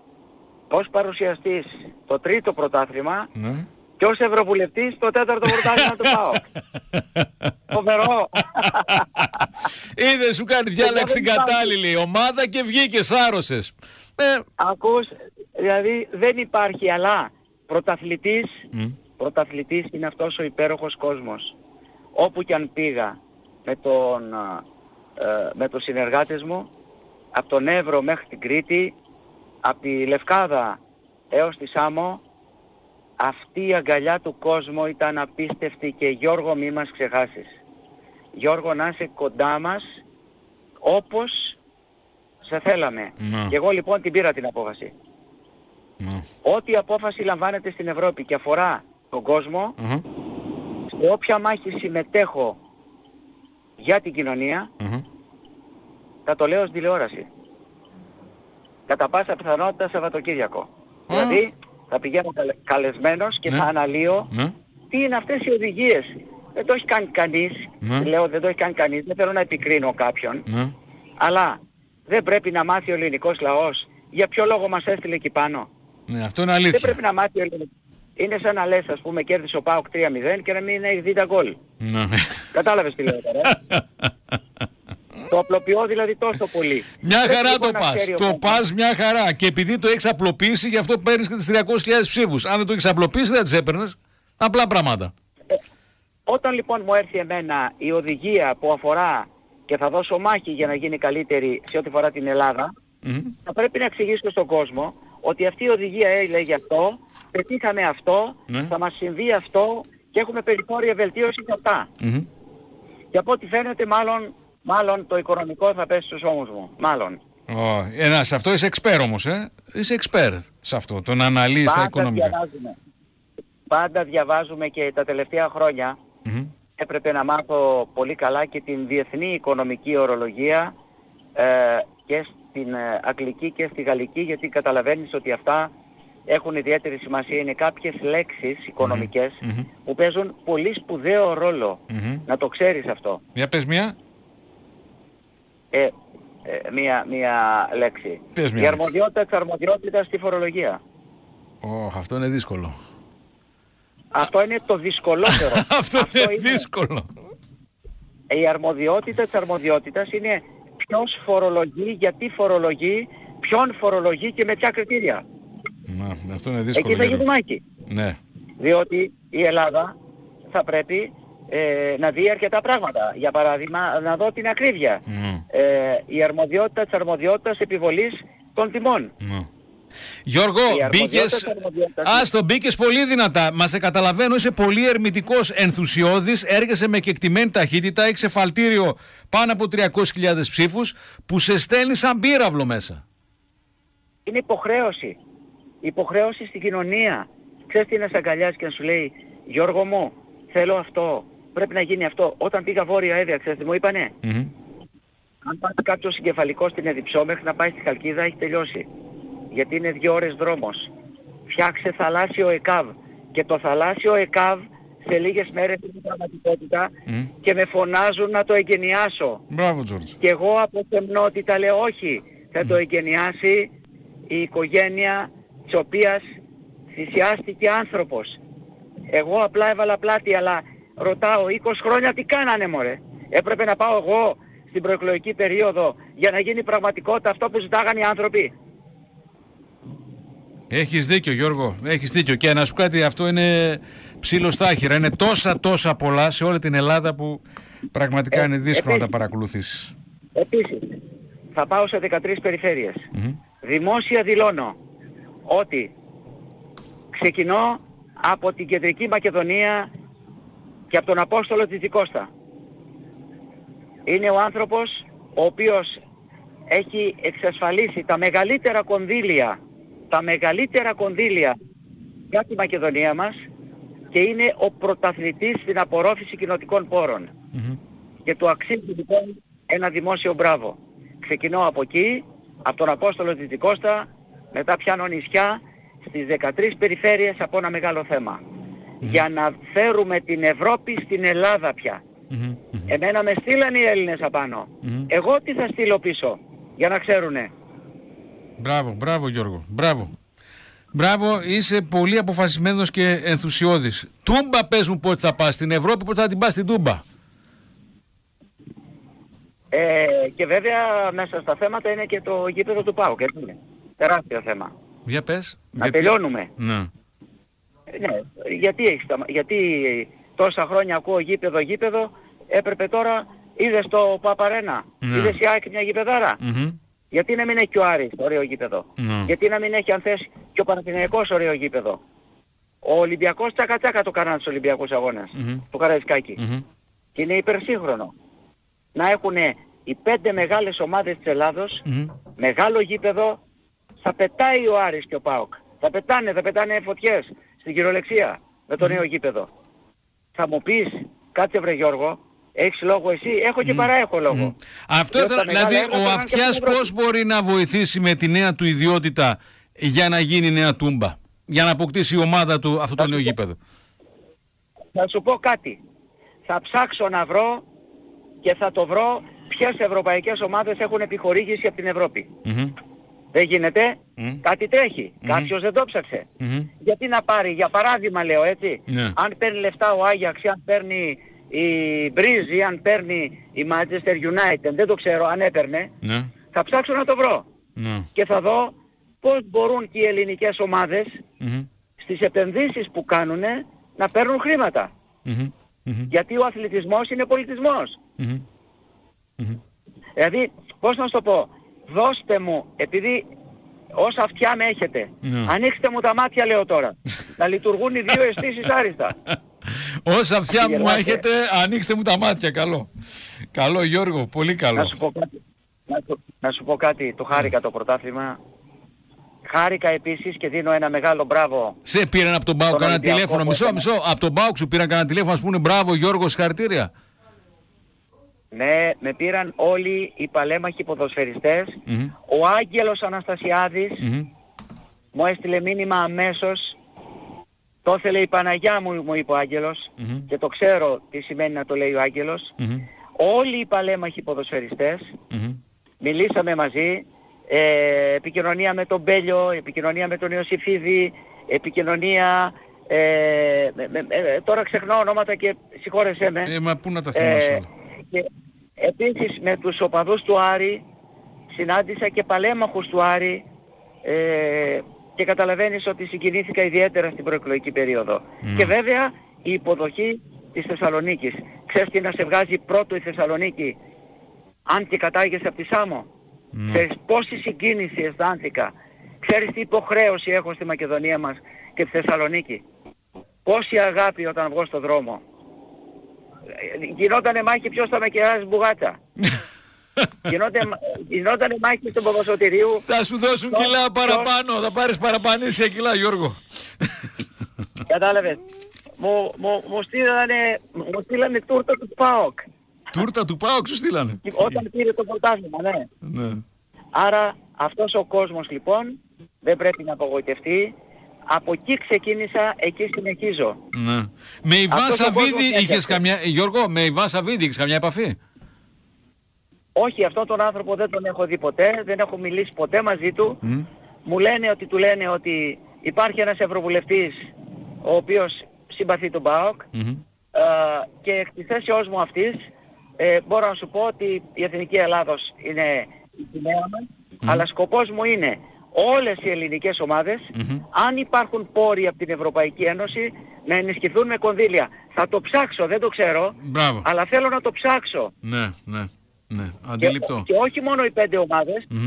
Ως παρουσιαστής το τρίτο πρωτάθλημα. Ναι. Και ως Ευρωβουλευτής το τέταρτο πρωτάθλημα του ΠΑΟΚ. Φοβερό. Είδε σου κάνει διάλεξη την κατάλληλη ομάδα και βγήκες άρρωσες. Ε... Ακούς, δηλαδή δεν υπάρχει αλλά πρωταθλητής, πρωταθλητής είναι αυτός ο υπέροχος κόσμος. Όπου και αν πήγα με τον, ε, με τους συνεργάτες μου, από τον Εύρο μέχρι την Κρήτη, από τη Λευκάδα έως τη Σάμο, αυτή η αγκαλιά του κόσμου ήταν απίστευτη και Γιώργο μη μας ξεχάσεις. Γιώργο να είσαι κοντά μας όπως σε θέλαμε. Να. Και εγώ λοιπόν την πήρα την απόφαση. Ναι. Ό,τι απόφαση λαμβάνεται στην Ευρώπη και αφορά τον κόσμο, Μμμ. σε όποια μάχη συμμετέχω για την κοινωνία, Μμμ. θα το λέω στην τηλεόραση. Κατά πάσα πιθανότητα Σαββατοκύριακο. Δηλαδή θα πηγαίνω καλε- καλεσμένος και Ναι. θα αναλύω Ναι. τι είναι αυτές οι οδηγίες. Δεν το έχει κάνει κανείς. Ναι. Λέω δεν το έχει κάνει κανείς. Δεν θέλω να επικρίνω κάποιον. Ναι. Αλλά δεν πρέπει να μάθει ο ελληνικός λαός για ποιο λόγο μας έστειλε εκεί πάνω. Ναι, αυτό είναι Δεν αλήθεια. πρέπει να μάθει ο ελληνικός. Είναι σαν να λες, ας πούμε, κέρδισε ο ΠΑΟΚ 3-0 και να μην έχει δει τα γκολ. Ναι. Κατάλαβες τι λέω τώρα. ε; το απλοποιώ δηλαδή τόσο πολύ. Μια Πρέπει χαρά λοιπόν το να πας. ξέρει ο Το κόσμος. πας μια χαρά. Και επειδή το έχεις απλοποιήσει, γι' αυτό παίρνεις και τις 300.000 ψήφους. Αν δεν το έχεις απλοποιήσει, δεν τις έπαιρνες. Απλά πράγματα. Όταν λοιπόν μου έρθει εμένα η οδηγία που αφορά και θα δώσω μάχη για να γίνει καλύτερη σε ό,τι αφορά την Ελλάδα, Μμμ. θα πρέπει να εξηγήσω στον κόσμο ότι αυτή η οδηγία έλεγε αυτό, πετύχαμε αυτό, Ναι. θα μας συμβεί αυτό και έχουμε περιθώρια βελτίωσης για αυτά. Μμμ. Και από ό,τι φαίνεται μάλλον, μάλλον το οικονομικό θα πέσει στους ώμους μου. Μάλλον. Ω, Ένα, σε αυτό είσαι εξπέρ όμως, ε. Είσαι εξπέρ σε αυτό. Το να αναλύεις τα Πάντα οικονομικά. διαβάζουμε. Πάντα διαβάζουμε και τα τελευταία χρόνια Μμμ. έπρεπε να μάθω πολύ καλά και την διεθνή οικονομική ορολογία ε, και στην ε, αγγλική και στη γαλλική γιατί καταλαβαίνεις ότι αυτά έχουν ιδιαίτερη σημασία. Είναι κάποιες λέξεις οικονομικές Μμμ. που παίζουν πολύ σπουδαίο ρόλο. Μμμ. Να το ξέρεις αυτό. Για πες μία. Ε, ε, μία, μία λέξη. Πες μία Η λέξη. αρμοδιότητα της αρμοδιότητας στη φορολογία. Ω, αυτό είναι δύσκολο. Αυτό είναι το δυσκολότερο. αυτό είναι δύσκολο. Η αρμοδιότητα της αρμοδιότητας είναι ποιος φορολογεί, γιατί φορολογεί, ποιον φορολογεί και με ποια κριτήρια. Να, αυτό είναι δύσκολο. Εκεί θα γίνει Γιώργο. μάχη. Ναι. Διότι η Ελλάδα θα πρέπει ε, να δει αρκετά πράγματα. Για παράδειγμα, να δω την ακρίβεια. Μμ. Ε, η αρμοδιότητα της αρμοδιότητας επιβολής των τιμών. Γιώργο, Η αρμοδιότητα μπήκε. της αρμοδιότητας- Άστο, μπήκες πολύ δυνατά. Μας σε καταλαβαίνω, είσαι πολύ ερμητικός, ενθουσιώδης, έρχεσαι με κεκτημένη ταχύτητα, έχεις εφαλτήριο πάνω από 300.000 ψήφους που σε στέλνει σαν πύραυλο μέσα. Είναι υποχρέωση. Υποχρέωση στην κοινωνία. Ξέρεις τι να σε αγκαλιάσει και να σου λέει Γιώργο μου, θέλω αυτό, πρέπει να γίνει αυτό. Όταν πήγα βόρεια έδεια, ξέρεις τι μου είπανε; Μμμ. Αν πάει κάποιος συγκεφαλικός στην Εδιψό μέχρι να πάει στη Χαλκίδα έχει τελειώσει. Γιατί είναι δύο ώρες δρόμος. Φτιάξε θαλάσσιο ΕΚΑΒ. Και το θαλάσσιο ΕΚΑΒ σε λίγες μέρες είναι πραγματικότητα Μμ. και με φωνάζουν να το εγκαινιάσω. Μπράβο, Τζόρτζ. Και εγώ από θεμνότητα λέω όχι. Θα το εγκαινιάσει η οικογένεια της οποίας θυσιάστηκε άνθρωπος. Εγώ απλά έβαλα πλάτη αλλά ρωτάω 20 χρόνια τι κάνανε μωρέ; Έπρεπε να πάω εγώ στην προεκλογική περίοδο για να γίνει πραγματικότητα αυτό που ζητάγανε οι άνθρωποι. Έχεις δίκιο, Γιώργο. Έχεις δίκιο. Και να σου κάτι, αυτό είναι ψήλος στα άχυρα. Είναι τόσα τόσα πολλά σε όλη την Ελλάδα που πραγματικά Ε, είναι δύσκολο να τα επίσης. παρακολουθήσει. Επίσης, θα πάω σε 13 περιφέρειες. Δημόσια δηλώνω ότι ξεκινώ από την Κεντρική Μακεδονία και από τον Απόστολο Τζιτζικώστα. Είναι ο άνθρωπος ο οποίος έχει εξασφαλίσει τα μεγαλύτερα κονδύλια, τα μεγαλύτερα κονδύλια για τη Μακεδονία μας και είναι ο πρωταθλητής στην απορρόφηση κοινοτικών πόρων. Και του αξίζει λοιπόν ένα δημόσιο μπράβο. Ξεκινώ από εκεί, από τον Απόστολο της Δικώστα, μετά πιάνω νησιά στις 13 περιφέρειες από ένα μεγάλο Για να φέρουμε την Ευρώπη στην Ελλάδα πια. Εμένα με στείλαν οι Έλληνες απάνω. Εγώ τι θα στείλω πίσω, για να ξέρουνε. Μπράβο, μπράβο Γιώργο, μπράβο. Μπράβο, είσαι πολύ αποφασισμένος και ενθουσιώδης. Τούμπα παίζουν πότε θα πας στην Ευρώπη, πότε θα την πας στην Τούμπα; Ε, και βέβαια μέσα στα θέματα είναι και το γήπεδο του ΠΑΟΚ, έτσι είναι. Τεράστιο θέμα. Για πες. Να τελειώνουμε. Ναι. Ε, ναι. Γιατί, έχεις, γιατί τόσα χρόνια ακούω γήπεδο, γήπεδο, έπρεπε τώρα, είδες το Παπαρένα, ναι. είδες η Άκη μια γηπεδάρα. Γιατί να μην έχει και ο Άρης ωραίο γήπεδο; Ναι. Γιατί να μην έχει αν θες και ο Παναθηναϊκός ωραίο γήπεδο; Ο Ολυμπιακός τσακα τσακα το κάνανε στους Ολυμπιακούς αγώνες, mm-hmm. του καραϊσκακη Και είναι υπερσύγχρονο. Να έχουν οι πέντε μεγάλες ομάδες της ελλαδος μεγάλο γήπεδο, θα πετάει ο Άρης και ο ΠΑΟΚ. Θα πετάνε, θα πετάνε φωτιές στην κυριολεξία με το νέο γήπεδο. Θα μου πεις, κάτσε βρε Γιώργο, έχεις λόγο εσύ, έχω και παρά λόγο. Αυτό ήθελα, δηλαδή ο Αυτιάς πώς μπορεί να βοηθήσει με τη νέα του ιδιότητα για να γίνει νέα τούμπα, για να αποκτήσει η ομάδα του αυτό το νέο γήπεδο. Θα σου πω κάτι. Θα ψάξω να βρω και θα το βρω ποιες ευρωπαϊκές ομάδες έχουν επιχορήγηση από την ευρωπη Δεν γίνεται. Κάτι τρέχει. Κάποιος δεν το ψαξε Γιατί να πάρει, για παράδειγμα λέω έτσι, ναι. αν παίρνει λεφτά ο Άγιαξ, αν παίρνει η Μπρίζ ή αν παίρνει η Manchester United, δεν το ξέρω αν έπαιρνε, ναι. θα ψάξω να το βρω. Ναι. Και θα δω πώς μπορούν και οι ελληνικές ομάδες στις επενδύσεις που κάνουν να παίρνουν Γιατί ο αθλητισμός είναι πολιτισμός. Δηλαδή, πώς να σου το πω, δώστε μου, επειδή όσα αυτιά με έχετε, ναι. ανοίξτε μου τα μάτια λέω τώρα, να λειτουργούν οι δύο αισθήσεις άριστα. Όσα αυτιά μου έχετε, ανοίξτε μου τα μάτια, καλό. Καλό Γιώργο, πολύ καλό. Να σου πω κάτι, να σου, πω κάτι το χάρηκα το πρωτάθλημα. Χάρηκα επίσης και δίνω ένα μεγάλο μπράβο. Σε πήραν από τον Μπάουκ κανένα τηλέφωνο. Μισό, μισό. Από τον Μπάουκ σου πήραν κανένα τηλέφωνο, ας πούμε μπράβο Γιώργο, συγχαρητήρια. Ναι, με πήραν όλοι οι παλέμαχοι Ο Άγγελος μου έστειλε μήνυμα αμέσως. Το ήθελε η Παναγιά μου, μου είπε ο αγγελος και το ξέρω τι σημαίνει να το λέει ο αγγελος Όλοι οι παλέμαχοι μιλήσαμε μαζί. Ε, επικοινωνία με τον Μπέλιο, επικοινωνία με τον Ιωσήφιδη, επικοινωνία... Ε, τώρα ξεχνάω ονόματα και συγχώρεσέ με. Ε, μα πού να τα θυμάσαι. Ε, Επίσης με τους οπαδούς του Άρη συνάντησα και παλέμαχους του Άρη ε, και καταλαβαίνεις ότι συγκινήθηκα ιδιαίτερα στην προεκλογική περίοδο. Ναι. Και βέβαια η υποδοχή της Θεσσαλονίκης. Ξέρεις τι να σε βγάζει πρώτο η Θεσσαλονίκη αν και κατάγεσαι από τη Σάμο. Mm. Ξέρεις πόση συγκίνηση αισθάνθηκα. Ξέρεις τι υποχρέωση έχω στη Μακεδονία μας και τη Θεσσαλονίκη. Πόση αγάπη όταν βγω στον δρόμο γινότανε μάχη ποιος θα με κεράσει μπουγάτσα. γινότανε μάχη στον Παπασωτηρίου. Θα σου δώσουν κιλά παραπάνω, θα πάρεις παραπανήσια κιλά Γιώργο. Κατάλαβες. Μου, μου, μου, στείλανε, μου στείλανε τούρτα του ΠΑΟΚ. Τούρτα του ΠΑΟΚ σου στείλανε; Όταν πήρε το πρωτάθλημα, ναι. ναι. Άρα αυτός ο κόσμος λοιπόν δεν πρέπει να απογοητευτεί από εκεί ξεκίνησα, εκεί συνεχίζω. Ναι. Με Ιβάν Σαββίδη είχες καμιά, Γιώργο, με Ιβάν Σαββίδη είχες καμιά επαφή; Όχι, αυτόν τον άνθρωπο δεν τον έχω δει ποτέ, δεν έχω μιλήσει ποτέ μαζί του. Μου λένε ότι του λένε ότι υπάρχει ένας ευρωβουλευτής ο οποίος συμπαθεί τον ΠΑΟΚ mm-hmm. ε, και εκ της θέσεώς μου αυτής ε, μπορώ να σου πω ότι η Εθνική Ελλάδος είναι η σημαία μας, αλλά σκοπός μου είναι όλες οι ελληνικές αν υπάρχουν πόροι από την Ευρωπαϊκή Ένωση, να ενισχυθούν με κονδύλια. Θα το ψάξω, δεν το ξέρω, Μπράβο. αλλά θέλω να το ψάξω. Ναι, ναι, ναι, αντιληπτό. Και, όχι μόνο οι πέντε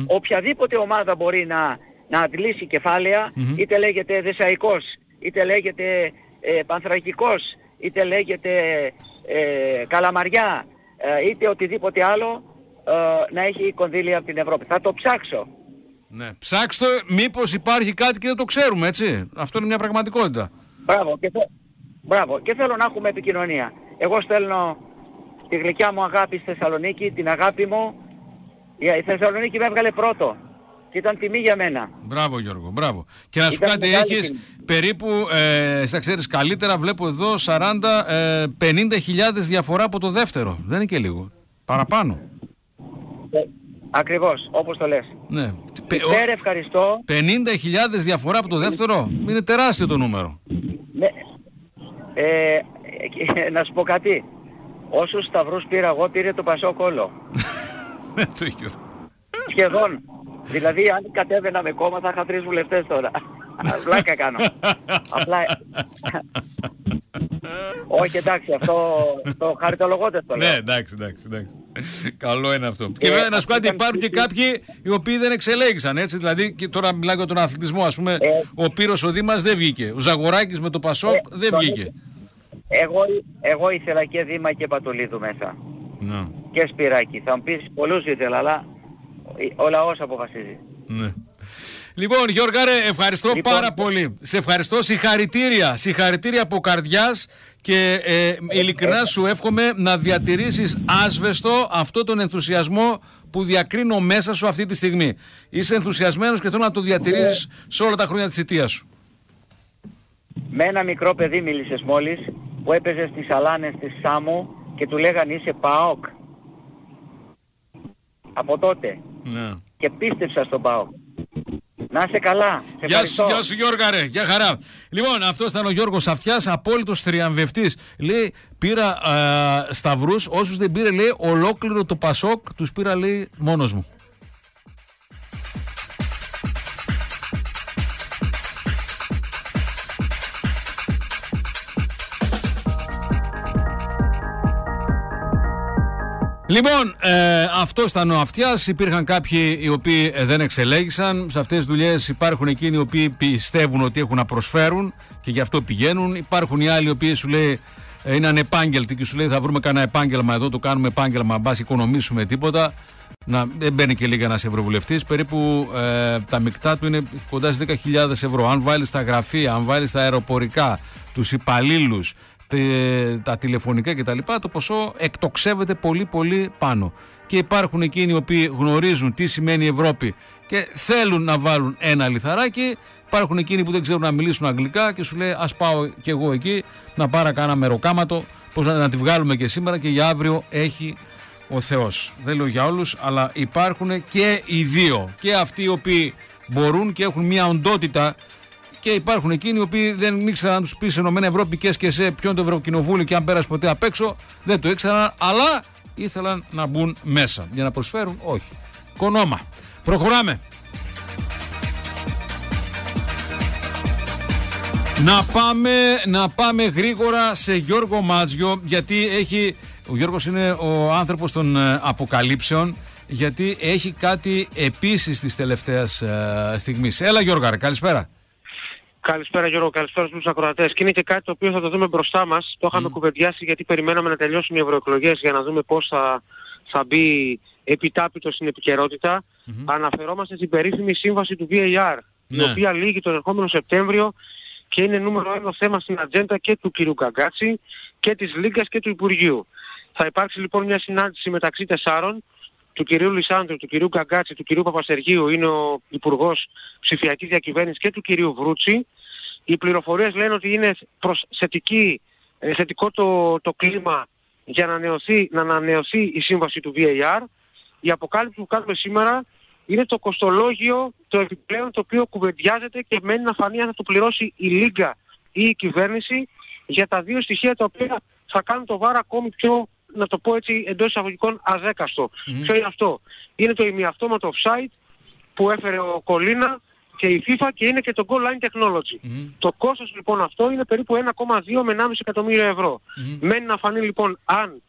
οποιαδήποτε ομάδα μπορεί να, να αντλήσει είτε λέγεται Δεσαϊκός, είτε λέγεται ε, Πανθρακικός, είτε λέγεται ε, Καλαμαριά, ε, είτε οτιδήποτε άλλο, ε, να έχει κονδύλια από την Ευρώπη. Θα το ψάξω. Ναι. Ψάξτε μήπως υπάρχει κάτι και δεν το ξέρουμε, έτσι. Αυτό είναι μια πραγματικότητα. Μπράβο. Και, Μπράβο. Και θέλω να έχουμε επικοινωνία. Εγώ στέλνω τη γλυκιά μου αγάπη στη Θεσσαλονίκη, την αγάπη μου. Η Θεσσαλονίκη με έβγαλε πρώτο. Και ήταν τιμή για μένα. Μπράβο Γιώργο, μπράβο. Και να σου Ήταν κάτι, μεγάλη έχεις τιμή. περίπου, ε, στα ξέρεις καλύτερα, βλέπω εδώ 40, ε, 50.000 διαφορά από το δεύτερο. Δεν είναι και λίγο. Παραπάνω. Ε, ακριβώς, όπως το λες. Ναι. Υπέρ ευχαριστώ. 50.000 διαφορά από το δεύτερο. Είναι τεράστιο το νούμερο. Ναι. Ε, ε, να σου πω κάτι. Όσους σταυρούς πήρα εγώ πήρε το Πασόκ όλο. Ναι, το Γιώργο. Σχεδόν. δηλαδή αν κατέβαινα με κόμμα θα είχα τρεις βουλευτές τώρα. Βλάκα κάνω. Απλά... Όχι εντάξει αυτό το χαριτολογώντας το λέω. Ναι, εντάξει, εντάξει, εντάξει. Καλό είναι αυτό. Και βέβαια να σου πω κάτι, υπάρχουν και κάποιοι οι οποίοι δεν εξελέγησαν. Έτσι, δηλαδή, και τώρα μιλάω για τον αθλητισμό. Α πούμε, ο Πύρος ο Δήμας δεν βγήκε. Ο Ζαγοράκης με το Πασόκ δεν τον- βγήκε. Εγώ, εγώ ήθελα και Δήμα και Πατολίδου μέσα. Ναι. Και Σπυράκη. Θα μου πεις πολλούς ήθελα αλλά ο λαός αποφασίζει. Ναι. Λοιπόν, Γιώργα, ρε, ευχαριστώ Λοιπόν, πάρα πολύ. Σε ευχαριστώ. Συγχαρητήρια. Συγχαρητήρια από καρδιάς και ε, ειλικρινά σου εύχομαι να διατηρήσεις άσβεστο αυτό τον ενθουσιασμό που διακρίνω μέσα σου αυτή τη στιγμή. Είσαι ενθουσιασμένος και θέλω να το διατηρήσεις σε όλα τα χρόνια της θητείας σου. Με ένα μικρό παιδί μίλησες μόλις που έπαιζε στις αλάνες της Σάμου και του λέγανε είσαι ΠΑΟΚ. Από τότε. Ναι. Και πίστεψα στον ΠΑΟΚ. Να είσαι καλά. Σε Γεια σου, ευχαριστώ. γεια σου Γιώργα ρε, γεια χαρά. Λοιπόν, αυτός ήταν ο Γιώργος Αυτιάς, απόλυτος θριαμβευτής. Λέει, πήρα ε, σταυρούς, όσους δεν πήρε, λέει, ολόκληρο το Πασόκ, τους πήρα, λέει, μόνος μου. Λοιπόν, ε, αυτό ήταν ο Αυτιάς. Υπήρχαν κάποιοι οι οποίοι ε, δεν εξελέγησαν. Σε αυτές τις δουλειές υπάρχουν εκείνοι οι οποίοι πιστεύουν ότι έχουν να προσφέρουν και γι' αυτό πηγαίνουν. Υπάρχουν οι άλλοι οι οποίοι σου λέει ε, είναι ανεπάγγελτοι και σου λέει θα βρούμε κανένα επάγγελμα εδώ, το κάνουμε επάγγελμα, μπας οικονομήσουμε τίποτα. Να, δεν μπαίνει και λίγα ένας ευρωβουλευτής. Περίπου ε, τα μεικτά του είναι κοντά στις 10.000 ευρώ. Αν βάλεις τα γραφεία, αν βάλεις τα αεροπορικά, τους υπαλλήλους, τε- τα τηλεφωνικά κτλ. Το ποσό εκτοξεύεται πολύ πολύ πάνω. Και υπάρχουν εκείνοι οι οποίοι γνωρίζουν τι σημαίνει η Ευρώπη και θέλουν να βάλουν ένα λιθαράκι. Υπάρχουν εκείνοι που δεν ξέρουν να μιλήσουν αγγλικά και σου λέει ας πάω κι εγώ εκεί να πάρω κάνα μεροκάματο πώς να, να τη βγάλουμε και σήμερα και για αύριο έχει ο Θεός. Δεν λέω για όλους αλλά υπάρχουν και οι δύο. Και αυτοί οι οποίοι μπορούν και έχουν μια οντότητα και υπάρχουν εκείνοι οι οποίοι δεν ήξεραν να τους πεις σε Ηνωμένα Ευρώπη και και σε ποιον το Ευρωκοινοβούλιο και αν πέρασε ποτέ απ' έξω. Δεν το ήξεραν, αλλά ήθελαν να μπουν μέσα. Για να προσφέρουν, όχι. Κονόμα. Προχωράμε. Να πάμε, να πάμε γρήγορα σε Γιώργο Μάτζιο γιατί έχει, ο Γιώργος είναι ο άνθρωπος των ε, αποκαλύψεων γιατί έχει κάτι επίσης της τελευταίας ε, στιγμής. Έλα Γιώργα, ρε, καλησπέρα. Καλησπέρα Γιώργο, καλησπέρα στους ακροατές. Και είναι και κάτι το οποίο θα το δούμε μπροστά μας. Το είχαμε κουβεντιάσει γιατί περιμέναμε να τελειώσουν οι ευρωεκλογές για να δούμε πώς θα, θα μπει επιτάπητος στην επικαιρότητα. Αναφερόμαστε στην περίφημη σύμβαση του VAR, η Ναι. οποία λύγει τον ερχόμενο Σεπτέμβριο και είναι νούμερο ένα θέμα στην ατζέντα και του κ. Καγκάτση και της Λίγκας και του Υπουργείου. Θα υπάρξει λοιπόν μια συνάντηση μεταξύ τεσσάρων, του κυρίου Λισάνδρου, του κυρίου Καγκάτση, του κυρίου Παπασεργίου, είναι ο Υπουργός Ψηφιακής Διακυβέρνησης και του κυρίου Βρούτσι. Οι πληροφορίες λένε ότι είναι προς θετική, ε, θετικό το, το κλίμα για να ανανεωθεί, να ανανεωθεί η σύμβαση του VAR. Η αποκάλυψη που κάνουμε σήμερα είναι το κοστολόγιο το επιπλέον το οποίο κουβεντιάζεται και μένει να φανεί αν θα το πληρώσει η Λίγκα ή η κυβέρνηση για τα δύο στοιχεία τα οποία θα κάνουν το βάρο ακόμη πιο, να το πω έτσι εντός εισαγωγικών αδέκαστο. Ποιο είναι αυτό; Είναι το ημιαυτόματο offside που έφερε ο Κολίνα και η FIFA και είναι και το Goal Line Technology. Το κόστος λοιπόν αυτό είναι περίπου 1,2 με 1,5 εκατομμύρια ευρώ. Μένει να φανεί λοιπόν αν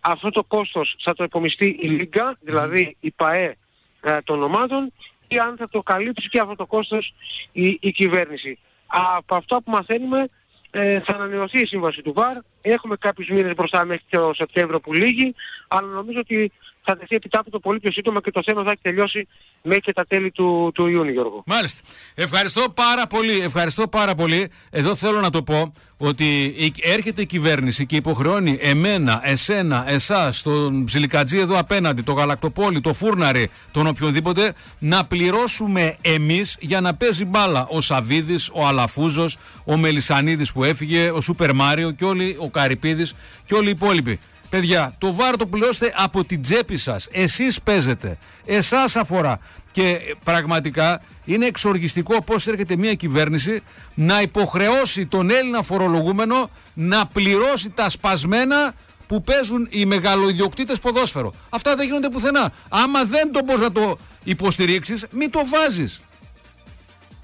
αυτό το κόστος θα το επομιστεί η Λίγκα, δηλαδή η ΠαΕ ε, των ομάδων ή αν θα το καλύψει και αυτό το κόστος η, η κυβέρνηση. Από αυτό που μαθαίνουμε ε, θα ανανεωθεί η σύμβαση του ΒΑΡ. Έχουμε κάποιους μήνες μπροστά μέχρι το Σεπτέμβριο που λύγει, αλλά νομίζω ότι θα τεθεί επιτάπητο το πολύ πιο σύντομα και το θέμα θα έχει τελειώσει μέχρι και τα τέλη του, του Ιούνιου, Γιώργο. Μάλιστα. Ευχαριστώ πάρα πολύ. Ευχαριστώ πάρα πολύ. Εδώ θέλω να το πω ότι έρχεται η κυβέρνηση και υποχρεώνει εμένα, εσένα, εσάς, τον Ψιλικατζή εδώ απέναντι, το Γαλακτοπόλη, το Φούρναρη, τον οποιονδήποτε, να πληρώσουμε εμείς για να παίζει μπάλα ο Σαβίδη, ο Αλαφούζος, ο Μελισανίδης που έφυγε, ο Σούπερ Μάριο και όλοι, ο Καρυπίδης και όλοι οι υπόλοιποι. Παιδιά, το βάρο το πληρώσετε από την τσέπη σας. Εσείς παίζετε. Εσάς αφορά. Και πραγματικά είναι εξοργιστικό πώς έρχεται μια κυβέρνηση να υποχρεώσει τον Έλληνα φορολογούμενο να πληρώσει τα σπασμένα που παίζουν οι μεγαλοειδιοκτήτε ποδόσφαιρο. Αυτά δεν γίνονται πουθενά. Άμα δεν το μπορείς να το υποστηρίξεις, μην το βάζεις.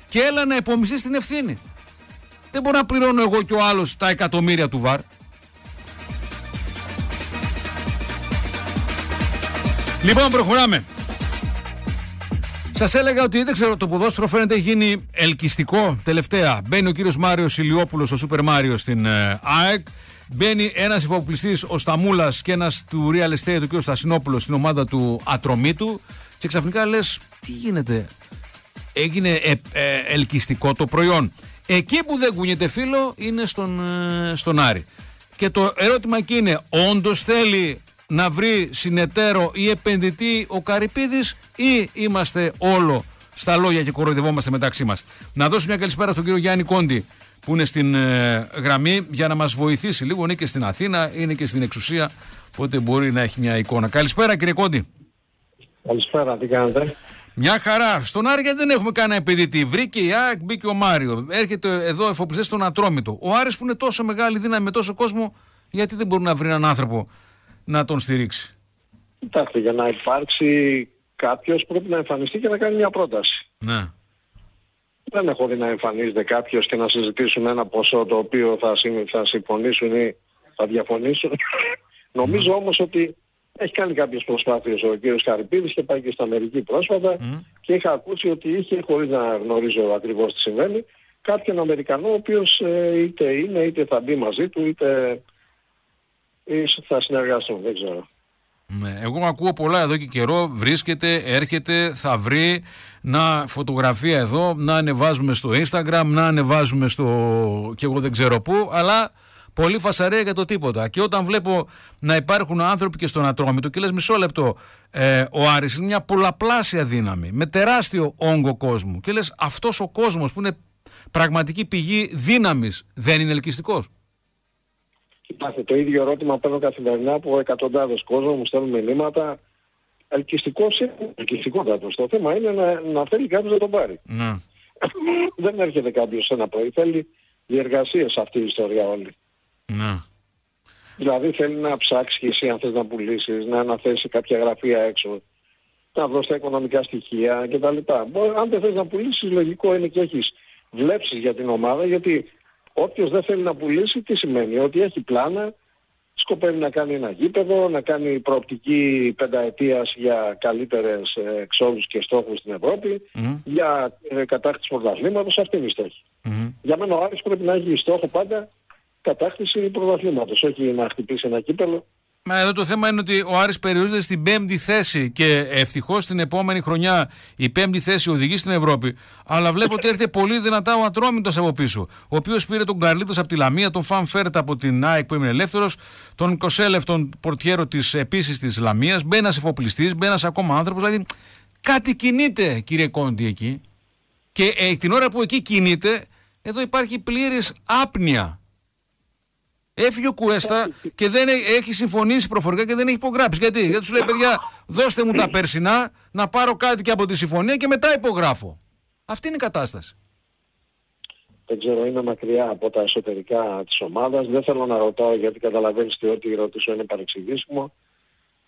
Και έλα να επομιστείς την ευθύνη. Δεν μπορώ να πληρώνω εγώ και ο άλλος τα εκατομμύρια του βαρ. Λοιπόν, προχωράμε. Σας έλεγα ότι δεν ξέρω, το ποδόσφαιρο φαίνεται έχει γίνει ελκυστικό τελευταία. Μπαίνει ο κύριος Μάριος Ηλιόπουλος, ο Σούπερ Μάριο στην ε, ΑΕΚ. Μπαίνει ένας υφοπλιστής, ο Σταμούλας και ένας του Real Estate, ο κύριος Στασινόπουλος, στην ομάδα του Ατρωμίτου. Και ξαφνικά λες, τι γίνεται; Έγινε ε, ε, ελκυστικό το προϊόν. Εκεί που δεν κουνιέται φίλο είναι στον, στον Άρη. Και το ερώτημα εκεί είναι, όντως θέλει να βρει συνεταίρο ή επενδυτή ο Καρυπίδης ή είμαστε όλο στα λόγια και κοροϊδευόμαστε μεταξύ μας. Να δώσω μια καλησπέρα στον κύριο Γιάννη Κόντι που είναι στην ε, γραμμή για να μας βοηθήσει λίγο. Είναι και στην Αθήνα, είναι και στην εξουσία, οπότε μπορεί να έχει μια εικόνα. Καλησπέρα κύριε Κόντι. Καλησπέρα, τι κάνετε; Μια χαρά. Στον Άρη δεν έχουμε κανένα επενδυτή. Βρήκε η ΑΕΚ, μπήκε ο Μάριο. Έρχεται εδώ εφοπλιστές στον Ατρόμητο. Ο Άρης που είναι τόσο μεγάλη δύναμη με τόσο κόσμο, γιατί δεν μπορεί να βρει έναν άνθρωπο να τον στηρίξει. Κοιτάξτε, για να υπάρξει κάποιος πρέπει να εμφανιστεί και να κάνει μια πρόταση. Ναι. Δεν έχω δει να εμφανίζεται κάποιος και να συζητήσουν ένα ποσό το οποίο θα, θα συμφωνήσουν ή θα διαφωνήσουν. Νομίζω mm. όμως ότι έχει κάνει κάποιες προσπάθειες ο κ. Καρυπίδης και πάει και στην Αμερική πρόσφατα και είχα ακούσει ότι είχε, χωρίς να γνωρίζω ακριβώς τι συμβαίνει, κάποιον Αμερικανό ο οποίος ε, είτε είναι είτε θα μπει μαζί του είτε ίσως θα συνεργαστούν, δεν ξέρω. Ναι, εγώ ακούω πολλά εδώ και καιρό, βρίσκεται, έρχεται, θα βρει να φωτογραφία εδώ, να ανεβάζουμε στο Instagram, να ανεβάζουμε στο και εγώ δεν ξέρω πού, αλλά πολύ φασαρία για το τίποτα. Και όταν βλέπω να υπάρχουν άνθρωποι και στον ατρόμητο και λες μισό λεπτό, ε, ο Άρης είναι μια πολλαπλάσια δύναμη, με τεράστιο όγκο κόσμου και λες αυτός ο κόσμος που είναι πραγματική πηγή δύναμης δεν είναι ελκυστικός. Κοιτάξτε, το ίδιο ερώτημα παίρνω καθημερινά από εκατοντάδες κόσμο, μου στέλνουν μηνύματα. Ελκυστικός είναι ελκυστικότατος. Το θέμα είναι να, να θέλει κάποιος να τον πάρει. Ναι. Δεν έρχεται κάποιος σε ένα πρωί. Θέλει διεργασίες αυτή η ιστορία όλη. Ναι. Δηλαδή θέλει να ψάξεις και εσύ αν θες να πουλήσεις, να αναθέσει κάποια γραφεία έξω, να βρει τα οικονομικά στοιχεία κτλ. Αν δεν θες να πουλήσεις, λογικό είναι και έχεις βλέψεις για την ομάδα, γιατί Όποιος δεν θέλει να πουλήσει, τι σημαίνει, ότι έχει πλάνα, σκοπεύει να κάνει ένα γήπεδο, να κάνει προοπτική πενταετίας για καλύτερες ε, εξόδους και στόχους στην Ευρώπη, για ε, κατάκτηση πρωταθλήματος, αυτή είναι η στόχη. Για μένα ο Άρης πρέπει να έχει στόχο πάντα κατάκτηση πρωταθλήματος, όχι να χτυπήσει ένα κύπελο Μα εδώ το θέμα είναι ότι ο Άρης περιορίζεται στην πέμπτη θέση και ευτυχώς την επόμενη χρονιά η πέμπτη θέση οδηγεί στην Ευρώπη. Αλλά βλέπω ότι έρχεται πολύ δυνατά ο Ατρόμητος από πίσω. Ο οποίος πήρε τον Καρλίτος από τη Λαμία, τον Φαν Φέρτα από την ΑΕΚ που είναι ελεύθερος, τον Κοσέλεφ, τον πορτιέρο της επίσης της Λαμίας. Μπαίνει ένας εφοπλιστής, μπαίνει ένας ακόμα άνθρωπος. Δηλαδή κάτι κινείται, κύριε Κόντι, εκεί. Και ε, την ώρα που εκεί κινείται, εδώ υπάρχει πλήρης άπνοια Έφυγε ο Κουέστα και δεν έχει συμφωνήσει προφορικά και δεν έχει υπογράψει. Γιατί, Γιατί σου λέει, παιδιά, δώστε μου τα περσινά, να πάρω κάτι και από τη συμφωνία και μετά υπογράφω. Αυτή είναι η κατάσταση. Δεν ξέρω, είμαι μακριά από τα εσωτερικά της ομάδας. Δεν θέλω να ρωτάω γιατί καταλαβαίνεις ότι ό,τι ρωτήσω είναι παρεξηγήσιμο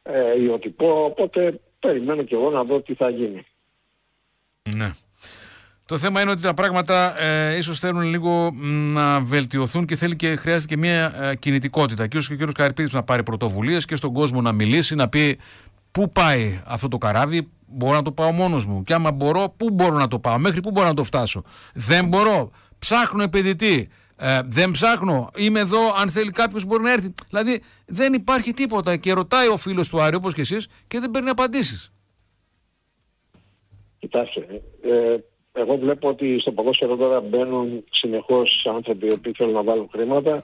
ε, ή ότι πω. Οπότε περιμένω κι εγώ να δω τι θα γίνει. Ναι. Το θέμα είναι ότι τα πράγματα ε, ίσως θέλουν λίγο να βελτιωθούν και θέλει και χρειάζεται και μια ε, κινητικότητα. Και όσο και ο κ. Καρυπίδης να πάρει πρωτοβουλίες και στον κόσμο να μιλήσει, να πει πού πάει αυτό το καράβι, μπορώ να το πάω μόνος μου. Και άμα μπορώ, πού μπορώ να το πάω, μέχρι πού μπορώ να το φτάσω. Δεν μπορώ. Ψάχνω επενδυτή. Ε, δεν ψάχνω. Είμαι εδώ. Αν θέλει κάποιος μπορεί να έρθει. Δηλαδή δεν υπάρχει τίποτα. Και ρωτάει ο φίλος του Άρη, όπως και εσείς, και δεν παίρνει απαντήσεις. Κοιτάξτε. Ε, εγώ βλέπω ότι στο ποδόσφαιρο τώρα μπαίνουν συνεχώς άνθρωποι οι οποίοι θέλουν να βάλουν χρήματα.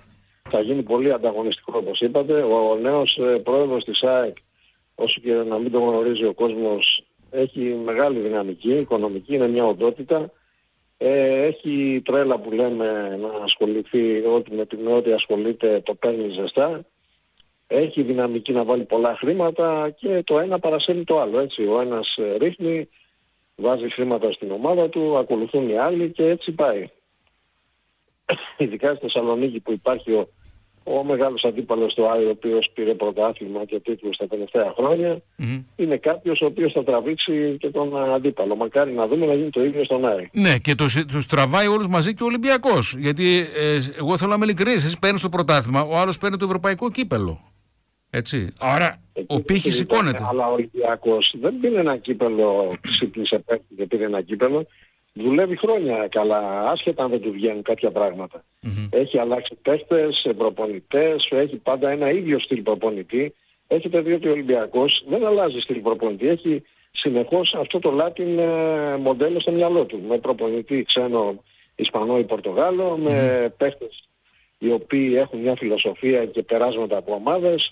Θα γίνει πολύ ανταγωνιστικό όπως είπατε. Ο νέος ε, πρόεδρος της ΑΕΚ, όσο και να μην το γνωρίζει ο κόσμος, έχει μεγάλη δυναμική, οικονομική, είναι μια οντότητα. Ε, έχει τρέλα που λέμε να ασχοληθεί ό,τι με την ό,τι ασχολείται το παίρνει ζεστά. Έχει δυναμική να βάλει πολλά χρήματα και το ένα παρασέλει το άλλο. Έτσι. Ο ένας ε, ρίχνει, βάζει χρήματα στην ομάδα του, ακολουθούν οι άλλοι και έτσι πάει. Ειδικά στη Θεσσαλονίκη που υπάρχει ο ο μεγάλος αντίπαλος του Άρη, ο οποίος πήρε πρωτάθλημα και τίτλους τα τελευταία είναι κάποιος ο οποίος θα τραβήξει και τον αντίπαλο. Μακάρι να δούμε να γίνει το ίδιο στον Άρη. Ναι, και τους τραβάει όλους μαζί και ο Ολυμπιακός. Γιατί ε, εγώ θέλω να είμαι ειλικρινής. Εσεί παίρνεις το πρωτάθλημα, ο άλλος παίρνει το ευρωπαϊκό κύπελο. Έτσι. Άρα ο πύχης σηκώνεται. Αλλά ο Ολυμπιακό δεν πήρε ένα κύπελο, ξύπνησε πέφτει και πήρε ένα κύπελο δουλεύει χρόνια καλά, άσχετα αν δεν του βγαίνουν κάποια Έχει αλλάξει παίχτες, προπονητές, έχει πάντα ένα ίδιο στυλ προπονητή. Έχετε δει ότι ο Ολυμπιακός δεν αλλάζει στυλ προπονητή, έχει συνεχώς αυτό το Latin ε, μοντέλο στο μυαλό του. Με προπονητή ξένο Ισπανό ή Πορτογάλο, με παίχτες οι οποίοι έχουν μια φιλοσοφία και περάσματα από ομάδες.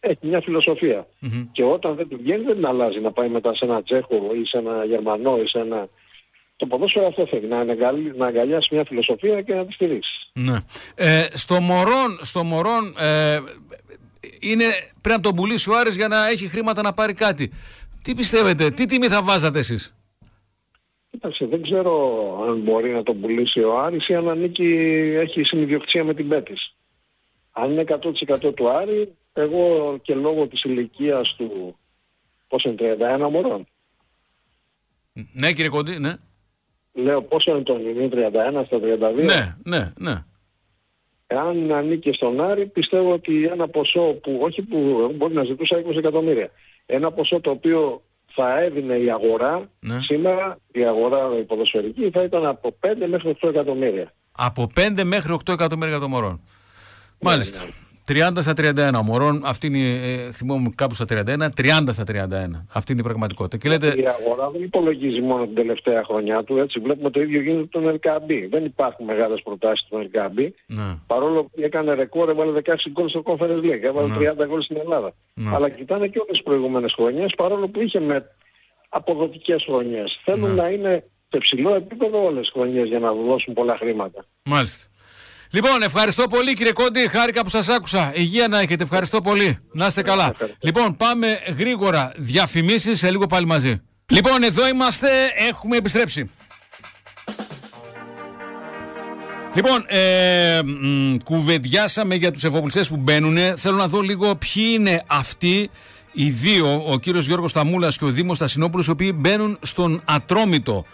Έχει μια φιλοσοφία. Και όταν δεν του βγαίνει δεν αλλάζει να πάει μετά σε ένα Τσέχο ή σε ένα Γερμανό ή σε ένα το ποδόσφαιρο αυτό θέλει, να, να αγκαλιάσει μια φιλοσοφία και να τη στηρίξει. Ναι. Ε, στο Μωρόν, στο Μωρόν ε, είναι, πρέπει να τον πουλήσει ο Άρης για να έχει χρήματα να πάρει κάτι. Τι πιστεύετε, τι τιμή θα βάζατε εσείς; Κοίταξε, δεν ξέρω αν μπορεί να τον πουλήσει ο Άρης ή αν ανήκει, έχει συνειδιοκτησία με την Πέτης. Αν είναι 100% του Άρη, εγώ και λόγω της ηλικίας του, πώς είναι, 31 μωρών. Ναι κύριε Κοντή, ναι. Λέω πόσο είναι το είναι 31 στα 32. Ναι, ναι, ναι. Εάν ανήκει στον Άρη, πιστεύω ότι ένα ποσό που, όχι που μπορεί να ζητούσα 20 εκατομμύρια, ένα ποσό το οποίο θα έδινε η αγορά, ναι. σήμερα η αγορά η ποδοσφαιρική θα ήταν από 5 μέχρι 8 εκατομμύρια. Από 5 μέχρι 8 εκατομμύρια των μωρών. Ναι, Μάλιστα. Ναι. 30 στα 31. Ο Μωρόν, αυτή είναι, ε, θυμόμουν κάπου στα 31, 30 στα 31. Αυτή είναι η πραγματικότητα. Και λέτε... Η αγορά δεν υπολογίζει μόνο την τελευταία χρονιά του. Έτσι βλέπουμε το ίδιο γίνεται τον LKB. Δεν υπάρχουν μεγάλες προτάσεις του LKB. Ναι. Παρόλο που έκανε ρεκόρ, έβαλε 16 γκολ στο Conference League. Έβαλε ναι. 30 γκολ στην Ελλάδα. Ναι. Αλλά κοιτάνε και όλες τις προηγούμενες χρονιές, παρόλο που είχε με αποδοτικές χρονιές. Θέλουν ναι. να είναι σε ψηλό επίπεδο όλες τις χρονιές για να δώσουν πολλά χρήματα. Μάλιστα. Λοιπόν, ευχαριστώ πολύ κύριε Κόντι. Χάρηκα που σας άκουσα. Υγεία να έχετε. Ευχαριστώ πολύ. Να είστε καλά. Λοιπόν, πάμε γρήγορα. Διαφημίσεις σε λίγο πάλι μαζί. Λοιπόν, εδώ είμαστε. Έχουμε επιστρέψει. Λοιπόν, ε, μ, κουβεντιάσαμε για τους εφοπλιστές που μπαίνουν. Θέλω να δω λίγο ποιοι είναι αυτοί οι δύο, ο κύριος Γιώργος Ταμούλας και ο Δήμος Τασινόπουλος, οι οποίοι μπαίνουν στον Ατρόμητο.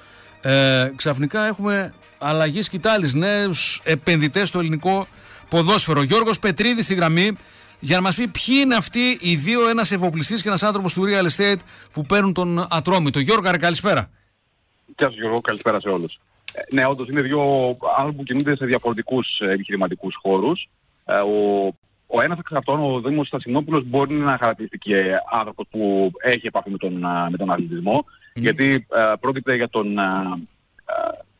Ε, ξαφνικά έχουμε αλλαγής σκητάλη, νέους επενδυτές στο ελληνικό ποδόσφαιρο. Γιώργος Πετρίδης στη γραμμή για να μας πει ποιοι είναι αυτοί οι δύο, ένας εφοπλιστής και ένας άνθρωπος του Real Estate που παίρνουν τον Ατρόμητο. Γιώργο, καλησπέρα. Γεια σας, Γιώργο, καλησπέρα σε όλους. Ε, ναι, όντως είναι δύο άνθρωποι που κινούνται σε διαφορετικούς ε, επιχειρηματικούς χώρους. Ε, ο, ο ένας εξ αυτών, ο Δήμος Στασινόπουλος, μπορεί να είναι ένα χαρακτηριστική άνθρωπο που έχει επαφή με τον, με τον αθλητισμό, γιατί πρόκειται για τον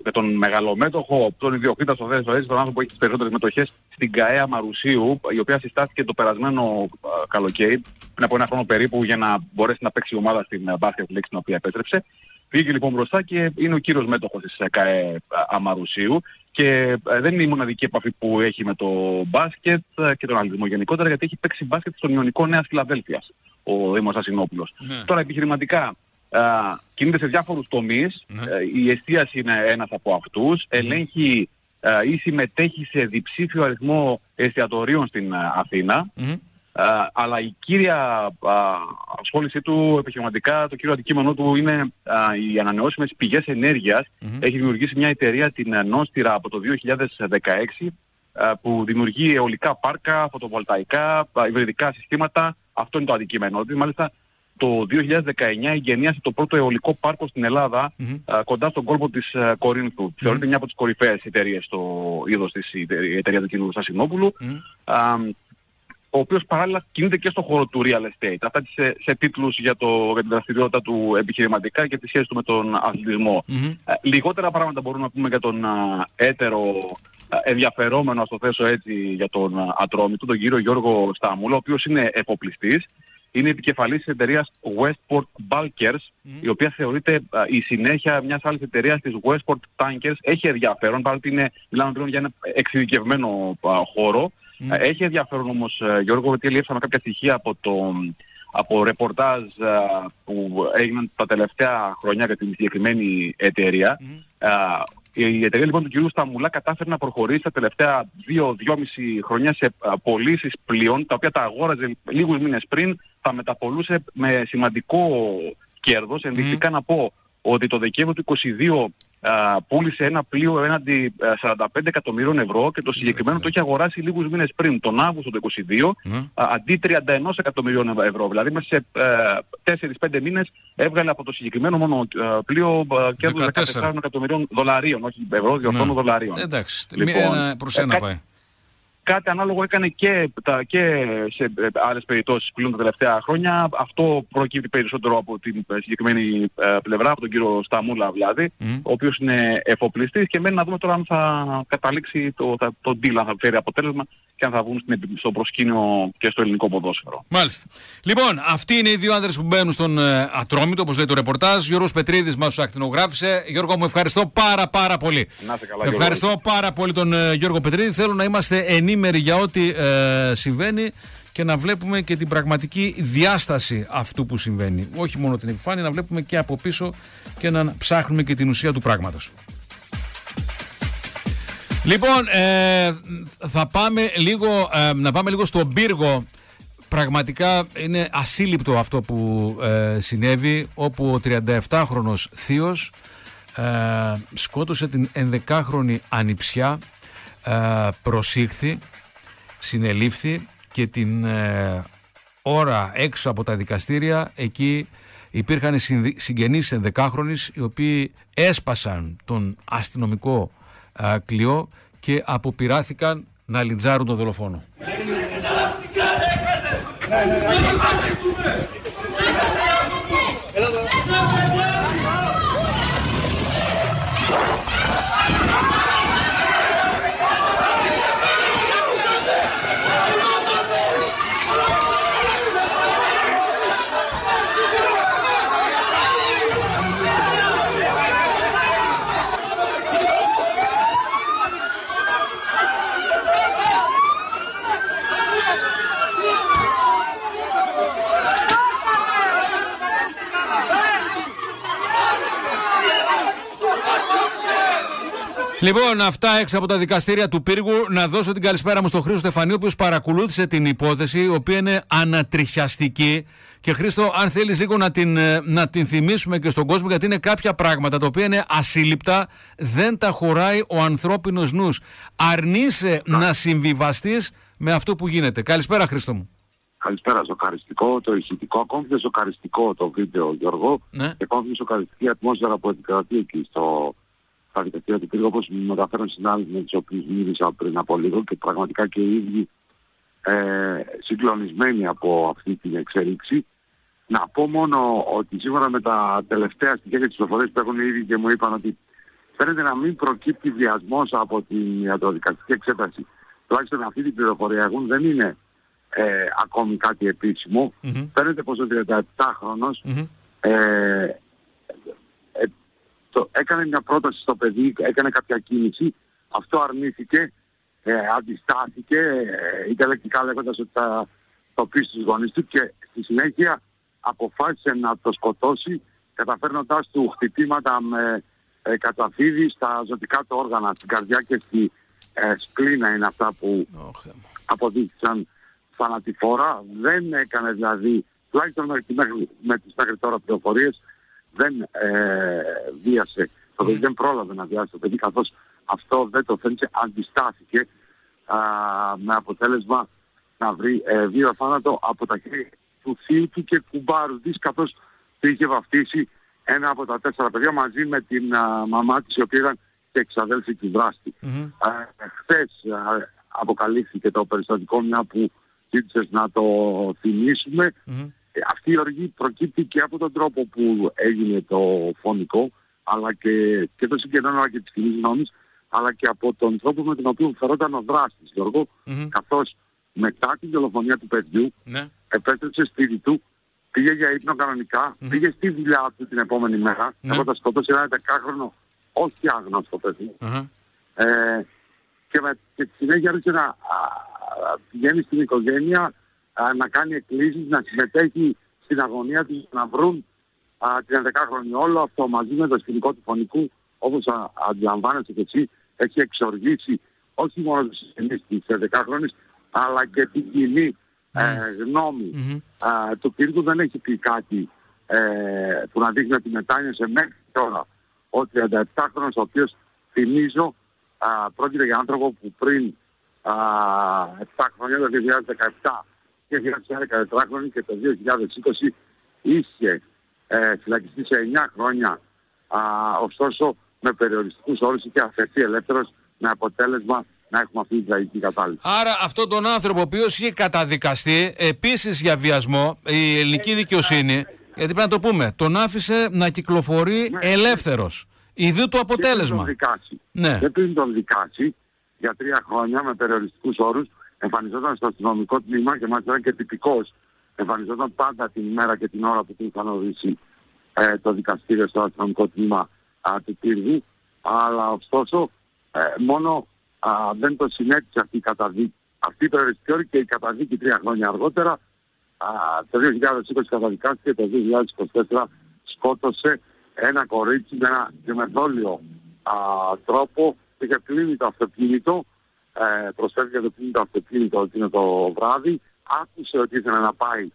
με τον μεγαλομέτωχο, τον ιδιοκτήτα στο θέση, τον άνθρωπο που έχει τις περισσότερες μετοχές στην ΚΑΕΑ Μαρουσίου, η οποία συστάθηκε το περασμένο καλοκαίρι, πριν από ένα χρόνο περίπου, για να μπορέσει να παίξει η ομάδα στην μπάσκετ League, στην οποία επέτρεψε. Πήγε λοιπόν μπροστά και είναι ο κύριος μέτοχος της ΚΑΕ Αμαρουσίου. Και δεν είναι η μοναδική επαφή που έχει με το μπάσκετ και τον αθλητισμό γενικότερα, γιατί έχει παίξει μπάσκετ στον Ιωνικό Νέας Φιλαδέλφιας ο Δήμος Ασυνόπουλος. Ναι. Τώρα επιχειρηματικά κινείται σε διάφορους τομείς. Ναι. Ε, η εστίαση είναι ένας από αυτούς. Ναι. Ελέγχει ή συμμετέχει σε διψήφιο αριθμό εστιατορίων στην Αθήνα. αλλά η κύρια ασχόλησή του επιχειρηματικά, το κύριο αντικείμενο του είναι οι ανανεώσιμες πηγές Έχει δημιουργήσει μια εταιρεία την Νόστιρα από το 2016 που δημιουργεί αιωλικά πάρκα, φωτοβολταϊκά, υβριδικά συστήματα. Αυτό είναι το αντικείμενο. Μάλιστα το 2019 γενίασε το πρώτο αιωλικό πάρκο στην ελλαδα α, κοντά στον κόλπο της α, κορινθου Θεωρείται μια από τις κορυφαίες εταιρείες στο είδος της η εταιρεία του κ. Σασινόπουλου. Α, ο οποίος παράλληλα κινείται και στον χώρο του real estate. Αυτά σε, σε τίτλους για, το, για την δραστηριότητα του επιχειρηματικά και τη σχέση του με τον αθλητισμο Ε, λιγότερα πράγματα μπορούμε να πούμε για τον α, έτερο α, ενδιαφερόμενο, ας το θέσω έτσι, για τον α, Ατρόμητο, τον κύριο Γιώργο Στάμουλο, ο οποίος είναι εφοπλιστής. Είναι επικεφαλής της εταιρείας Westport Bulkers, η οποία θεωρείται α, η συνέχεια μιας άλλης εταιρείας της Westport Tankers. Έχει ενδιαφέρον, παρότι είναι, μιλάμε πλέον για ένα εξειδικευμένο α, χώρο. Ε, Έχει ενδιαφέρον όμως, ε, Γιώργο, γιατί λείψαμε κάποια στοιχεία από το από ρεπορτάζ ε, που έγιναν τα τελευταία χρόνια για την συγκεκριμένη εταιρεία. Ε, η εταιρεία λοιπόν του κ. Σταμουλά κατάφερε να προχωρήσει τα τελευταία 2-2,5 χρόνια σε α, πωλήσει πλοίων, τα οποία τα αγόραζε λίγους μήνες πριν, τα μεταπολούσε με σημαντικό κέρδος. Ενδεικτικά να πω ότι το Δεκέμβριο του 2022 α, πούλησε ένα πλοίο έναντι α, 45 εκατομμυρίων ευρώ και το συγκεκριμένο το είχε αγοράσει λίγους μήνες πριν, τον Αύγουστο του 2022, α, αντί 31 εκατομμυρίων ευρώ. Δηλαδή μέσα σε ε, 4-5 μήνες έβγαλε από το συγκεκριμένο μόνο α, πλοίο α, κέρδος 14 εκατομμυρίων δολαρίων, όχι ευρώ, διορθώνω Ναι. δολαρίων. Εντάξει, Λοιπόν, ένα προς ε, ένα κα- πάει. Κάτι ανάλογο έκανε και, τα, και σε ε, άλλες περιπτώσεις πλέον τα τελευταία χρόνια. Αυτό προκύπτει περισσότερο από την ε, συγκεκριμένη ε, πλευρά, από τον κύριο Σταμούλα δηλαδή, ο οποίος είναι εφοπλιστής. Και μένει να δούμε τώρα αν θα καταλήξει το, θα, το deal, αν θα φέρει αποτέλεσμα και αν θα βγουν στην, επι- στο προσκήνιο και στο ελληνικό ποδόσφαιρο. Μάλιστα. Λοιπόν, αυτοί είναι οι δύο άνδρες που μπαίνουν στον ε, Ατρόμητο, όπως λέει το ρεπορτάζ. Γιώργος Πετρίδης μας τους ακτινογράφησε. Γιώργο, μου ευχαριστώ πάρα πάρα πολύ. Να είστε καλά, Γιώργο. Ευχαριστώ πάρα πολύ τον ε, Γιώργο Πετρίδη. Θέλω να είμαστε ενήμεροι για ό,τι ε, συμβαίνει και να βλέπουμε και την πραγματική διάσταση αυτού που συμβαίνει. Όχι μόνο την επιφάνεια, να βλέπουμε και από πίσω και να ψάχνουμε και την ουσία του πράγματος. Λοιπόν, ε, θα πάμε λίγο, ε, να πάμε λίγο στον πύργο. Πραγματικά είναι ασύλληπτο αυτό που ε, συνέβη, όπου ο 37χρονος θείος ε, σκότωσε την 11χρονη ανιψιά, ε, προσήχθη, συνελήφθη και την ε, ώρα έξω από τα δικαστήρια εκεί υπήρχαν συνδυ- συγγενείς 11χρονης οι οποίοι έσπασαν τον αστυνομικό ε, κλειό και αποπειράθηκαν να λιτζάρουν τον δολοφόνο. Λοιπόν, αυτά έξω από τα δικαστήρια του Πύργου. Να δώσω την καλησπέρα μου στον Χρήστο Στεφανίου, ο οποίος παρακολούθησε την υπόθεση, η οποία είναι ανατριχιαστική. Και Χρήστο, αν θέλεις λίγο να την, ε, να την θυμίσουμε και στον κόσμο, γιατί είναι κάποια πράγματα τα οποία είναι ασύλληπτα, δεν τα χωράει ο ανθρώπινος νους. Αρνείσαι να συμβιβαστείς με αυτό που γίνεται. Καλησπέρα, Χρήστο μου. Καλησπέρα. Σοκαριστικό το ηχητικό, ακόμη πιο σοκαριστικό το βίντεο, Γιώργο. Ναι. Και ακόμη πιο σοκαριστική ατμόσφαιρα που επικρατεί εκεί στο, στα δικαστήρια του Πύργου, όπως μου μεταφέρουν συνάδελφοι με τους οποίους μίλησα πριν από λίγο και πραγματικά και οι ίδιοι ε, συγκλονισμένοι από αυτή την εξέλιξη. Να πω μόνο ότι σύμφωνα με τα τελευταία στοιχεία και τις πληροφορίες που έχουν ήδη και μου είπαν ότι φαίνεται να μην προκύπτει βιασμός από την ιατροδικαστική εξέταση. Τουλάχιστον αυτή την πληροφορία έχουν δεν είναι ε, ακόμη κάτι επίσημο. Φαίνεται πως ο 37χρονος ε, ε, το, έκανε μια πρόταση στο παιδί, έκανε κάποια κίνηση, αυτό αρνήθηκε, ε, αντιστάθηκε, ε, ιταλεκτικά λέγοντας ότι θα το πεις στους γονείς του και στη συνέχεια αποφάσισε να το σκοτώσει καταφέρνοντάς του χτυπήματα με ε, καταφύδι στα ζωτικά του όργανα, στην καρδιά και στη ε, σπλήνα είναι αυτά που αποδείχθησαν θανατηφόρα. Δεν έκανε δηλαδή, τουλάχιστον με, μέχρι, με τις μέχρι τώρα πληροφορίες, δεν ε, βίασε το παιδί, δεν πρόλαβε να βιάσει το παιδί, καθώς αυτό δεν το φαίνεται, αντιστάθηκε α, με αποτέλεσμα να βρει ε, βίο θάνατο από τα χέρια του θείου του και κουμπάρου της καθώς του είχε βαφτίσει ένα από τα τέσσερα παιδιά μαζί με την α, μαμά της η οποία ήταν και εξαδέλφη του δράστη. Μμμ. Ε, χθες α, αποκαλύφθηκε το περιστατικό μια που ζήτησες να το θυμίσουμε. Ε, Αυτή η οργή προκύπτει και από τον τρόπο που έγινε το φωνικό αλλά και, και το συγκεντρώνω αλλά και της κοινής γνώμης αλλά και από τον τρόπο με τον οποίο φερόταν ο δράστης Γιώργο καθώς μετά την δολοφονία του παιδιού Ναι. επέστρεψε σπίτι του πήγε για ύπνο κανονικά, πήγε στη δουλειά του την επόμενη μέρα Ναι. έχοντας σκοτώσει ένα δεκάχρονο όχι άγνωστο παιδί ε, και, με, και στη συνέχεια άρχισε να α, α, πηγαίνει στην οικογένεια α, να κάνει εκκλήσεις, να συμμετέχει στην αγωνία τους να βρουν α, την 11χρονη. Όλο αυτό μαζί με το σκηνικό του φωνικού, όπως α, αντιλαμβάνεσαι και εσύ, έχει εξοργήσει όχι μόνο τους συγγενείς της 11χρονης, αλλά και την κοινή ε, γνώμη α, του Πύργου. Δεν έχει πει κάτι ε, που να δείχνει ότι μετάνιωσε μέχρι τώρα ο 37χρονος, ο οποίος θυμίζω α, πρόκειται για άνθρωπο που πριν α, 7 χρόνια, το 2017 και 2014 χρόνια και το 2020 είχε ε, φυλακιστεί σε 9 χρόνια. Α, ωστόσο, με περιοριστικούς όρους είχε αφαιθεί ελεύθερος με αποτέλεσμα να έχουμε αυτή την τραγική κατάληψη. Άρα αυτόν τον άνθρωπο ο οποίος είχε καταδικαστεί επίσης για βιασμό η ελληνική δικαιοσύνη γιατί πρέπει να το πούμε τον άφησε να κυκλοφορεί ελεύθερος. Ιδού το αποτέλεσμα. Και πριν τον δικάσει. Ναι. Και πριν τον δικάσει για τρία χρόνια με περιοριστικούς όρους εμφανιζόταν στο αστυνομικό τμήμα και μάλιστα ήταν και τυπικός. Εμφανιζόταν πάντα την ημέρα και την ώρα που του είχαν ορίσει ε, το δικαστήριο στο αστυνομικό τμήμα α, του Πύργου. Αλλά ωστόσο ε, μόνο α, δεν το συνέτησε αυτή η καταδίκη. Αυτή η περιοριστική όρη και η καταδίκη τρία χρόνια αργότερα α, το 2020 καταδικάστηκε, το 2024 σκότωσε ένα κορίτσι με ένα γεμεθόλιο α, τρόπο είχε κλείνει το αυτοκίνητο ε, προσφέρθηκε το κλείνει το αυτοκίνητο εκείνο το βράδυ άκουσε ότι ήθελε να πάει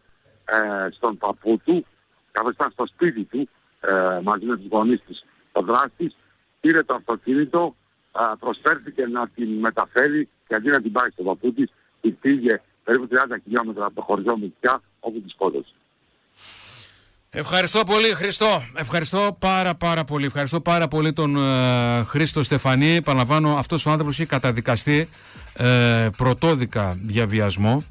ε, στον παππού του καθώς ήταν στο σπίτι του ε, μαζί με τους γονείς της ο δράστης πήρε το αυτοκίνητο α, προσφέρθηκε να την μεταφέρει και αντί να την πάει στον παππού της την πήγε περίπου 30 χιλιόμετρα από το χωριό Μυθιά όπου της σκότωσε. Ευχαριστώ πολύ Χριστό. Ευχαριστώ πάρα πάρα πολύ. Ευχαριστώ πάρα πολύ τον ε, Χρήστο Στεφανή. Παραλαμβάνω αυτός ο άνθρωπος είχε καταδικαστεί ε, πρωτόδικα διαβιασμό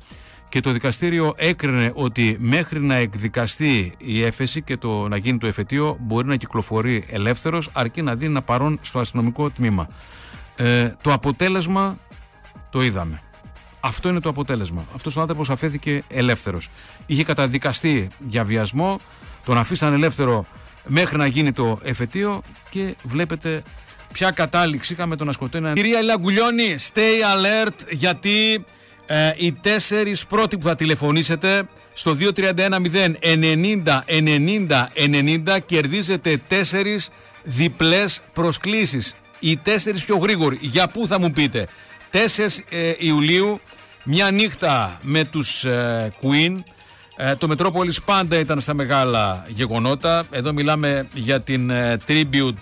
και το δικαστήριο έκρινε ότι μέχρι να εκδικαστεί η έφεση και το να γίνει το εφετείο μπορεί να κυκλοφορεί ελεύθερος αρκεί να δίνει ένα παρόν στο αστυνομικό τμήμα. Ε, το αποτέλεσμα το είδαμε. Αυτό είναι το αποτέλεσμα. Αυτός ο άνθρωπος αφέθηκε ελεύθερος. Είχε καταδικαστεί για βιασμό, τον αφήσαν ελεύθερο μέχρι να γίνει το εφετείο και βλέπετε ποια κατάληξη είχαμε τον να σκοτώνει. έναν- Κυρία Λαγκουλιώνη, stay alert γιατί ε, οι τέσσερις πρώτοι που θα τηλεφωνήσετε στο 2310 90 90 90 κερδίζετε τέσσερις διπλές προσκλήσεις. Οι τέσσερις πιο γρήγοροι. Για πού θα μου πείτε; 4 ε, Ιουλίου, μια νύχτα με τους ε, Queen. Ε, το Metropolis πάντα ήταν στα μεγάλα γεγονότα. Εδώ μιλάμε για την ε, tribute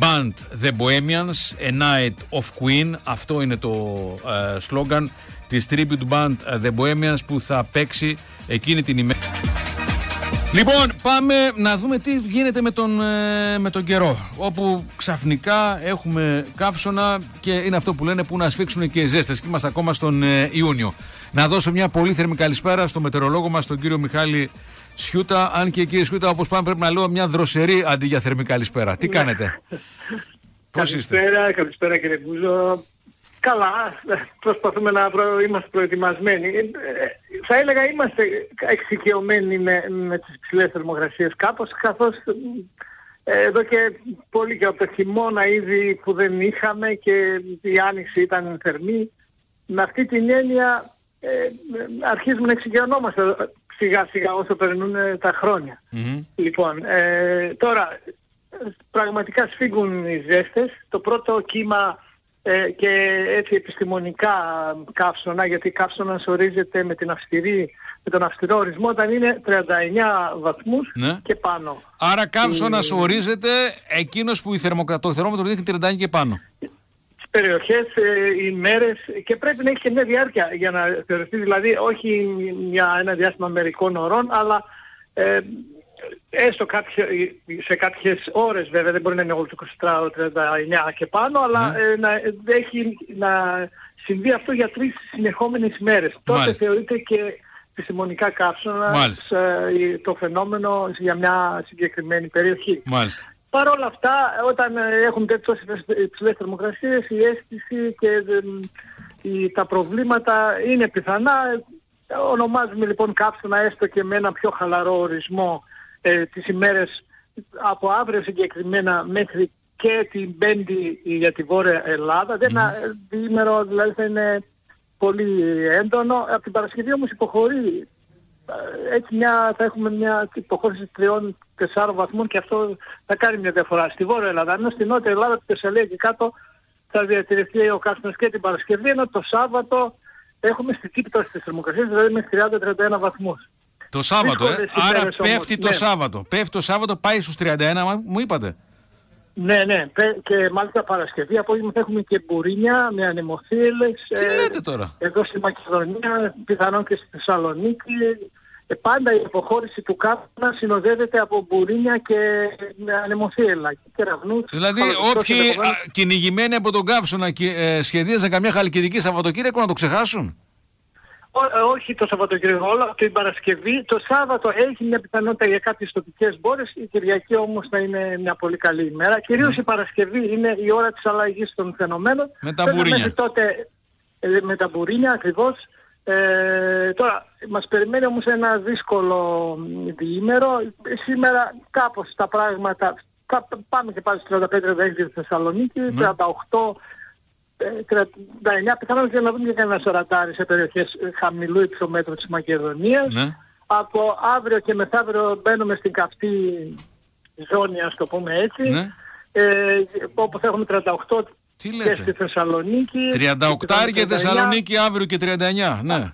band The Bohemians, A Night of Queen. Αυτό είναι το ε, σλόγκαν της tribute band ε, The Bohemians που θα παίξει εκείνη την ημέρα. Λοιπόν, πάμε να δούμε τι γίνεται με τον, ε, με τον καιρό. Όπου ξαφνικά έχουμε καύσωνα και είναι αυτό που λένε που να σφίξουν και οι ζέστες. Και είμαστε ακόμα στον ε, Ιούνιο. Να δώσω μια πολύ θερμή καλησπέρα στο μετεωρολόγο μας, τον κύριο Μιχάλη Σιούτα. Αν και κύριε Σιούτα, όπως πάμε, πρέπει να λέω μια δροσερή αντί για θερμή καλησπέρα. Τι κάνετε, Πώς είστε; Καλησπέρα, καλησπέρα κύριε Μπούζο. Καλά, προσπαθούμε να προ... είμαστε προετοιμασμένοι. Ε, ε, θα έλεγα είμαστε εξοικειωμένοι με, με τις ψηλές θερμοκρασίες κάπως, καθώς ε, εδώ και πολύ και από το χειμώνα ήδη που δεν είχαμε και η άνοιξη ήταν θερμή. Με αυτή την έννοια ε, ε, αρχίζουμε να εξοικειωνόμαστε σιγά σιγά όσο περνούν ε, τα χρόνια. Λοιπόν, ε, τώρα πραγματικά σφίγγουν οι ζέστες. Το πρώτο κύμα ε, και έτσι επιστημονικά καύσωνα, γιατί καύσωνας ορίζεται με, την αυστηρή, με τον αυστηρό ορισμό όταν είναι 39 βαθμούς Ναι. και πάνω. Άρα καύσωνα Ε, ορίζεται εκείνος που η θερμοκρα... το θερμόμετρο δείχνει 39 και πάνω. περιοχές, ε, οι μέρες και πρέπει να έχεις και μια διάρκεια για να θεωρηθεί δηλαδή όχι μια, ένα διάστημα μερικών ωρών αλλά ε, έστω κάποια, σε κάποιες ώρες βέβαια δεν μπορεί να είναι όλο το 24 39 και πάνω αλλά ε, να, έχει, να συμβεί αυτό για τρεις συνεχόμενες μέρες. Τότε θεωρείται και επιστημονικά κάψωνα ε, το φαινόμενο για μια συγκεκριμένη περιοχή. Μάλιστα. Παρ' όλα αυτά, όταν ε, έχουν τέτοιες υψηλές θερμοκρασίες, η αίσθηση και ε, τα προβλήματα είναι πιθανά. Ονομάζουμε λοιπόν κάψωνα έστω και με ένα πιο χαλαρό ορισμό ε, τις ημέρες από αύριο συγκεκριμένα μέχρι και την Πέμπτη για τη Βόρεια Ελλάδα. Δεν ένα διήμερο δηλαδή θα είναι πολύ έντονο. Από την Παρασκευή όμως υποχωρεί. Ε, έτσι μια, θα έχουμε μια υποχώρηση τριών, τεσσάρων βαθμών και αυτό θα κάνει μια διαφορά. Στη Βόρεια Ελλάδα, ενώ στη Νότια Ελλάδα, τη Θεσσαλία και κάτω θα διατηρηθεί ο καύσιμος και την Παρασκευή, ενώ το Σάββατο έχουμε στη τύπτωση της θερμοκρασίας, δηλαδή με 30-31 βαθμούς. Το Σάββατο, ε. Άρα πέφτει το ναι. Σάββατο. Πέφτει το Σάββατο, πάει στους 31, μου είπατε. Ναι, ναι. Και μάλιστα Παρασκευή απόγευμα θα έχουμε και μπουρίνια με ανεμοθύλες. Τι ε, λέτε τώρα; Εδώ στη Μακεδονία, πιθανόν και στη Θεσσαλονίκη. Ε, πάντα η αποχώρηση του κάπνας συνοδεύεται από μπουρίνια και με ανεμοθύελα και κεραυνούς. Δηλαδή όποιοι κυνηγημένοι από τον καύσωνα ε, σχεδίαζαν καμιά χαλκιδική Σαββατοκύριακο να το ξεχάσουν; Ε, όχι το Σαββατοκύριακο, όλο την Παρασκευή. Το Σάββατο έχει μια πιθανότητα για κάποιες τοπικές μπόρες. Η Κυριακή όμως θα είναι μια πολύ καλή ημέρα. Κυρίως η Παρασκευή είναι η ώρα της αλλαγής των φαινομένων. Με τα μπουρίνια. Τότε, ε, με τα μπουρίνια ακριβώς. Ε, τώρα, μας περιμένει όμως ένα δύσκολο διήμερο. Σήμερα κάπως τα πράγματα, θα πάμε και πάλι στο 35-36 στη Θεσσαλονίκη, 38 39 πιθανόν και να δούμε και κανένας σορατάρι σε περιοχές χαμηλού υψομέτρου της Μακεδονίας. Ναι. Από αύριο και μεθαύριο μπαίνουμε στην καυτή ζώνη, ας το πούμε έτσι. Ναι. Ε, όπου θα έχουμε 38 και στη Θεσσαλονίκη. 38 και Θεσσαλονίκη αύριο και 39, ναι.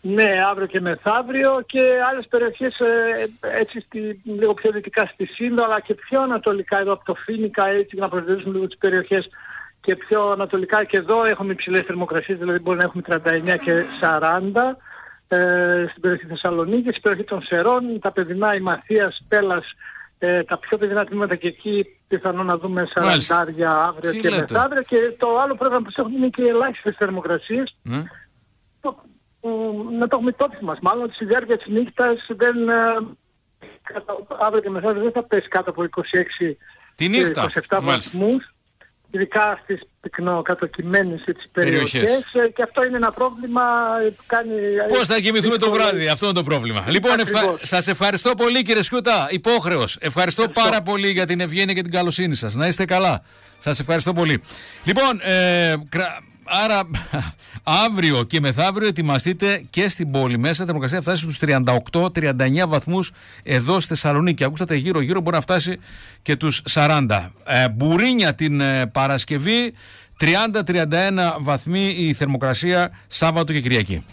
Ναι, αύριο και μεθαύριο και άλλες περιοχές ε, έτσι στη, λίγο πιο δυτικά στη Σύνδο αλλά και πιο ανατολικά εδώ από το Φίνικα έτσι να προσδιορίσουμε λίγο τις περιοχές και πιο ανατολικά και εδώ έχουμε υψηλές θερμοκρασίες, δηλαδή μπορεί να έχουμε 39 και 40 ε, στην περιοχή Θεσσαλονίκη, στην περιοχή των Σερών, τα παιδινά, η Μαθίας, Πέλας, ε, τα πιο παιδινά τμήματα και εκεί πιθανόν να δούμε 40 αύριο και μεθαύριο και το άλλο πρέπει να προσέχουμε είναι και οι ελάχιστες θερμοκρασίες. Ναι. Το, να το έχουμε υπόψη μας. Μάλλον ότι στη διάρκεια της νύχτας δεν, ε, αύριο και μεθαύριο δεν θα πέσει κάτω από 26 Τη νύχτα. 27 βαθμούς ειδικά στις πυκνοκατοικημένες τις περιοχές ε, και αυτό είναι ένα πρόβλημα που κάνει... Πώς θα κοιμηθούμε το βράδυ, αυτό είναι το πρόβλημα. Λοιπόν, ευχα... σας ευχαριστώ πολύ κύριε Σκιούτα, υπόχρεος. Ευχαριστώ, πάρα πολύ για την ευγένεια και την καλοσύνη σας. Να είστε καλά. Σας ευχαριστώ πολύ. Λοιπόν, ε, Άρα αύριο και μεθαύριο ετοιμαστείτε και στην πόλη μέσα. Η θερμοκρασία φτάσει στους 38-39 βαθμούς εδώ στη Θεσσαλονίκη. Ακούσατε γύρω γύρω μπορεί να φτάσει και τους 40. Ε, μπουρίνια την ε, Παρασκευή 30-31 βαθμοί η θερμοκρασία Σάββατο και Κυριακή.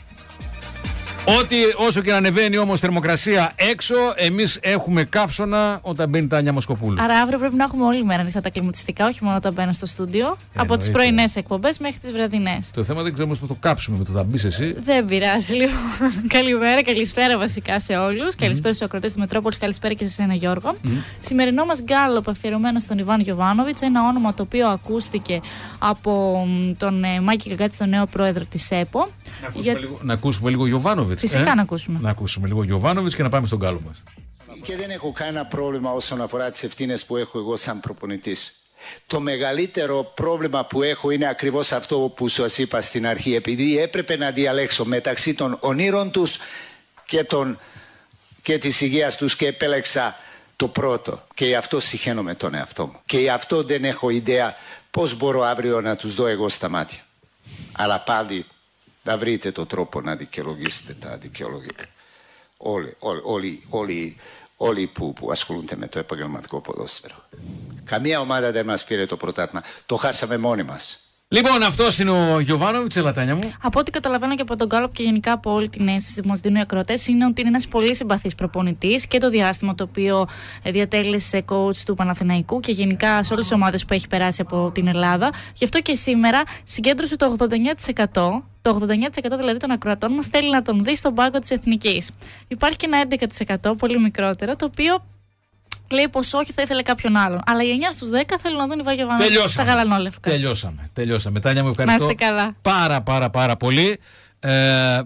Ό,τι όσο και να ανεβαίνει όμως θερμοκρασία έξω, εμείς έχουμε καύσωνα όταν μπαίνει τα Μοσκοπούλου. Άρα αύριο πρέπει να έχουμε όλη μέρα ανοιχτά τα κλιματιστικά, όχι μόνο όταν μπαίνω στο στούντιο. από τις πρωινές εκπομπές μέχρι τις βραδινές. Το θέμα δεν ξέρουμε πώς το κάψουμε με το θα μπεις εσύ. Δεν πειράζει λοιπόν. Καλημέρα, καλησπέρα βασικά σε όλους. Mm-hmm. Καλησπέρα στους ακροτέ του Μετρόπολης, καλησπέρα και σε ένα Γιώργο. Mm-hmm. Σημερινό μας γκάλωπ αφιερωμένο στον Ιβάν Γιοβάνοβιτ, ένα όνομα το οποίο ακούστηκε από τον ε, Μάκη Καγκάτη, τον νέο πρόεδρο της ΕΠΟ. Να ακούσουμε, Για... λίγο, να ακούσουμε λίγο Γιωβάνοβιτς. Φυσικά ε; να ακούσουμε. Να ακούσουμε λίγο Γιωβάνοβιτς και να πάμε στον κάλο μας. Και δεν έχω κανένα πρόβλημα όσον αφορά τις ευθύνες που έχω εγώ σαν προπονητής. Το μεγαλύτερο πρόβλημα που έχω είναι ακριβώς αυτό που σας είπα στην αρχή επειδή έπρεπε να διαλέξω μεταξύ των ονείρων τους και, των, και της υγείας τους και επέλεξα το πρώτο και γι' αυτό συχαίνω με τον εαυτό μου και γι' αυτό δεν έχω ιδέα πώς μπορώ αύριο να τους δω εγώ στα μάτια αλλά πάλι θα βρείτε το τρόπο να δικαιολογήσετε τα δικαιολογία. Όλοι, όλοι, όλοι, όλοι, όλοι που, που ασχολούνται με το επαγγελματικό ποδόσφαιρο. Καμία ομάδα δεν μας πήρε το πρωτάθλημα. Το χάσαμε μόνοι μας. Λοιπόν, αυτός είναι ο Γιωβάνοβιτς, Ελατάνια μου. Από ό,τι καταλαβαίνω και από τον Γκάλοπ και γενικά από όλη την αίσθηση που μας δίνουν οι ακροτέ, είναι ότι είναι ένας πολύ συμπαθής προπονητής και το διάστημα το οποίο ε, διατέλεσε coach του Παναθηναϊκού και γενικά σε όλες τις ομάδες που έχει περάσει από την Ελλάδα. Γι' αυτό και σήμερα συγκέντρωσε το 89%. Το 89% δηλαδή των ακροατών μας θέλει να τον δει στον πάγκο της Εθνικής. Υπάρχει και ένα 11% πολύ μικρότερο, το οποίο λέει πως όχι, θα ήθελε κάποιον άλλον. Αλλά οι 9 στους 10 θέλουν να δουν η Βάγιο Βάνο στα γαλανόλευκα. Τελειώσαμε. Τελειώσαμε. Τάνια, μου ευχαριστώ. Να είστε καλά. Πάρα, πάρα, πάρα πολύ. Ε,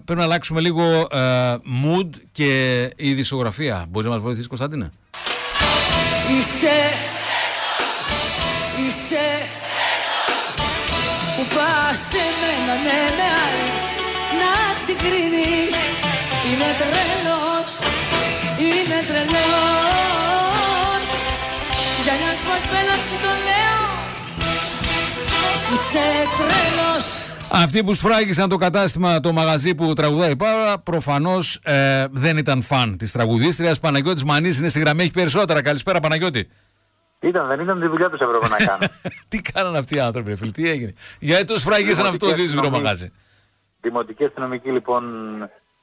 πρέπει να αλλάξουμε λίγο ε, mood και η δισογραφία. Μπορεί να μας βοηθήσει, Κωνσταντίνα. Είσαι, είσαι που πας σε μένα ναι με άλλη να συγκρίνεις Είναι τρελός, είναι τρελός Για μια σπασμένα σου το λέω Είσαι τρελός Αυτοί που σφράγισαν το κατάστημα, το μαγαζί που τραγουδάει πάρα, προφανώς ε, δεν ήταν φαν της τραγουδίστριας. Παναγιώτης Μανής είναι στη γραμμή, έχει περισσότερα. Καλησπέρα, Παναγιώτη. Ήταν, δεν ήταν τη δουλειά τους έπρεπε να κάνουν. τι κάνανε αυτοί οι άνθρωποι, φίλοι, τι έγινε; Γιατί τους σφράγισαν αυτό το δύσκολο μαγαζί; Δημοτική αστυνομική λοιπόν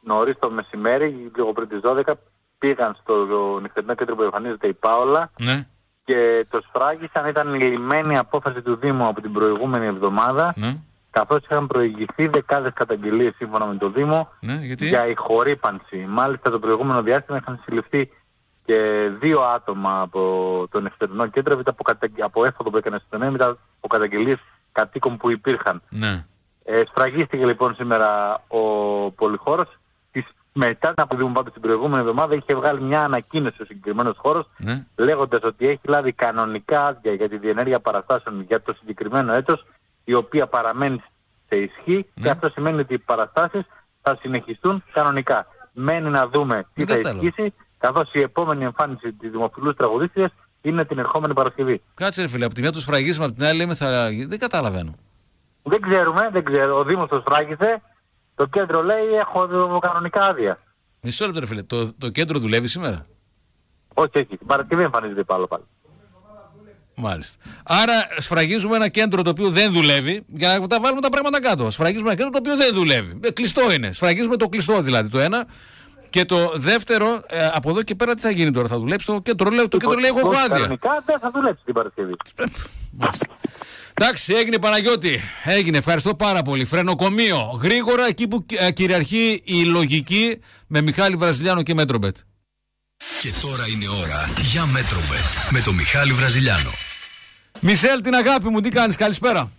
νωρίς το μεσημέρι, λίγο πριν τις 12, πήγαν στο νυχτερινό κέντρο που εμφανίζεται η Πάολα Ναι. Και το σφράγισαν. Ήταν η λιμένη απόφαση του Δήμου από την προηγούμενη εβδομάδα. Ναι. Καθώς είχαν προηγηθεί δεκάδες καταγγελίες σύμφωνα με το Δήμο Ναι, γιατί; για ηχορύπανση. Μάλιστα το προηγούμενο διάστημα είχαν συλληφθεί και δύο άτομα από το νυχτερινό κέντρο είτε από, κατα... από έφοδο που έκανε στην έμετα από καταγγελίες κατοίκων που υπήρχαν. Ναι. Ε, σφραγίστηκε λοιπόν σήμερα ο Πολυχώρος. Της, μετά την αποδείγμα πάντως την προηγούμενη εβδομάδα είχε βγάλει μια ανακοίνωση ο συγκεκριμένος χώρος Ναι. λέγοντας ότι έχει λάβει κανονικά άδεια για τη διενέργεια παραστάσεων για το συγκεκριμένο έτος η οποία παραμένει σε ισχύ Ναι. και αυτό σημαίνει ότι οι παραστάσεις θα συνεχιστούν κανονικά. Μένει να δούμε τι Δεν θα κατάλαβα. ισχύσει καθώς η επόμενη εμφάνιση της δημοφιλούς τραγουδίστριας είναι την ερχόμενη Παρασκευή. Κάτσε, ρε φίλε, από τη μια τους σφραγίσαμε, από την άλλη λέμε θα. Δεν καταλαβαίνω. Δεν ξέρουμε, δεν ξέρω. Ο Δήμος το σφράγισε. Το κέντρο λέει έχω δω κανονικά άδεια. Μισό λεπτό, ρε φίλε. Το, το κέντρο δουλεύει σήμερα; Όχι, όχι. Την Παρασκευή εμφανίζεται πάλι πάλι. Μάλιστα. Άρα σφραγίζουμε ένα κέντρο το οποίο δεν δουλεύει για να τα βάλουμε τα πράγματα κάτω. Σφραγίζουμε ένα κέντρο το οποίο δεν δουλεύει. Ε, κλειστό είναι. Σφραγίζουμε το κλειστό δηλαδή το ένα. Και το δεύτερο, ε, από εδώ και πέρα τι θα γίνει τώρα, θα δουλέψει το κέντρο; Λέω, το κέντρο λέει έχω Όχι, άδεια. Κανονικά δεν θα δουλέψει την Παρασκευή. Εντάξει, έγινε Παναγιώτη. Έγινε, ευχαριστώ πάρα πολύ. Φρενοκομείο. Γρήγορα εκεί που ε, κυριαρχεί η λογική με Μιχάλη Βραζιλιάνο και Μέτρομπετ. Και τώρα είναι ώρα για Metrobet με το Μιχάλη Βραζιλιάνο. Μισελ, την αγάπη μου, τι κάνεις, καλησπέρα.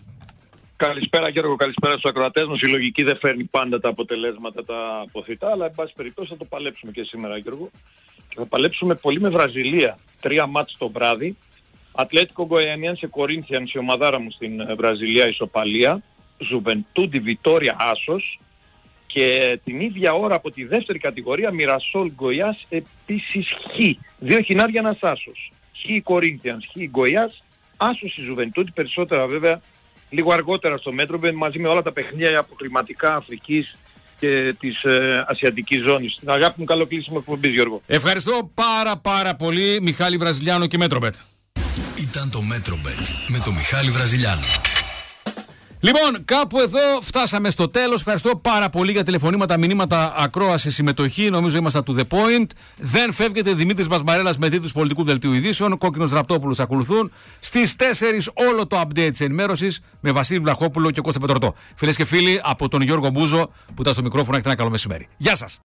Καλησπέρα Γιώργο, καλησπέρα στους ακροατές μας. Η λογική δεν φέρνει πάντα τα αποτελέσματα τα αποθητά, αλλά εν πάση περιπτώσει θα το παλέψουμε και σήμερα Γιώργο. Και θα παλέψουμε πολύ με Βραζιλία. Τρία μάτς το βράδυ. Ατλέτικο Γκοιανιάν σε Κορίνθιαν, σε ομαδάρα μου στην ε, Βραζιλία, ισοπαλία. Ζουβεντούντι Βιτόρια Άσος. Και την ίδια ώρα από τη δεύτερη κατηγορία Μιρασόλ Γκοιάς επίσης Χ. Δύο χινάρια ένας Άσος. Χ η Κορίνθιαν, Χ η Γκοιάς, Άσος η Ζουβεντούντι, περισσότερα βέβαια λίγο αργότερα στο μέτρο μαζί με όλα τα παιχνίδια αποκλειματικά Αφρικής και της ε, Ασιατικής ζώνης. Την αγάπη μου καλό κλείσιμο εκπομπής Γιώργο. Ευχαριστώ πάρα πάρα πολύ Μιχάλη Βραζιλιάνο και Metrobet. Ήταν το Metrobet με το Μιχάλη Βραζιλιάνο. Λοιπόν, κάπου εδώ φτάσαμε στο τέλος. Ευχαριστώ πάρα πολύ για τηλεφωνήματα, μηνύματα, ακρόαση, συμμετοχή. Νομίζω ήμασταν to the point. Δεν φεύγετε. Δημήτρης Μπασμαρέλα με τίτλου πολιτικού δελτίου ειδήσεων. Κόκκινος Ραπτόπουλος ακολουθούν. Στις 4 όλο το update της ενημέρωσης με Βασίλη Βλαχόπουλο και Κώστα Πετροτό. Φίλες και φίλοι, από τον Γιώργο Μπούζο που ήταν στο μικρόφωνο, έχετε ένα καλό μεσημέρι. Γεια σας.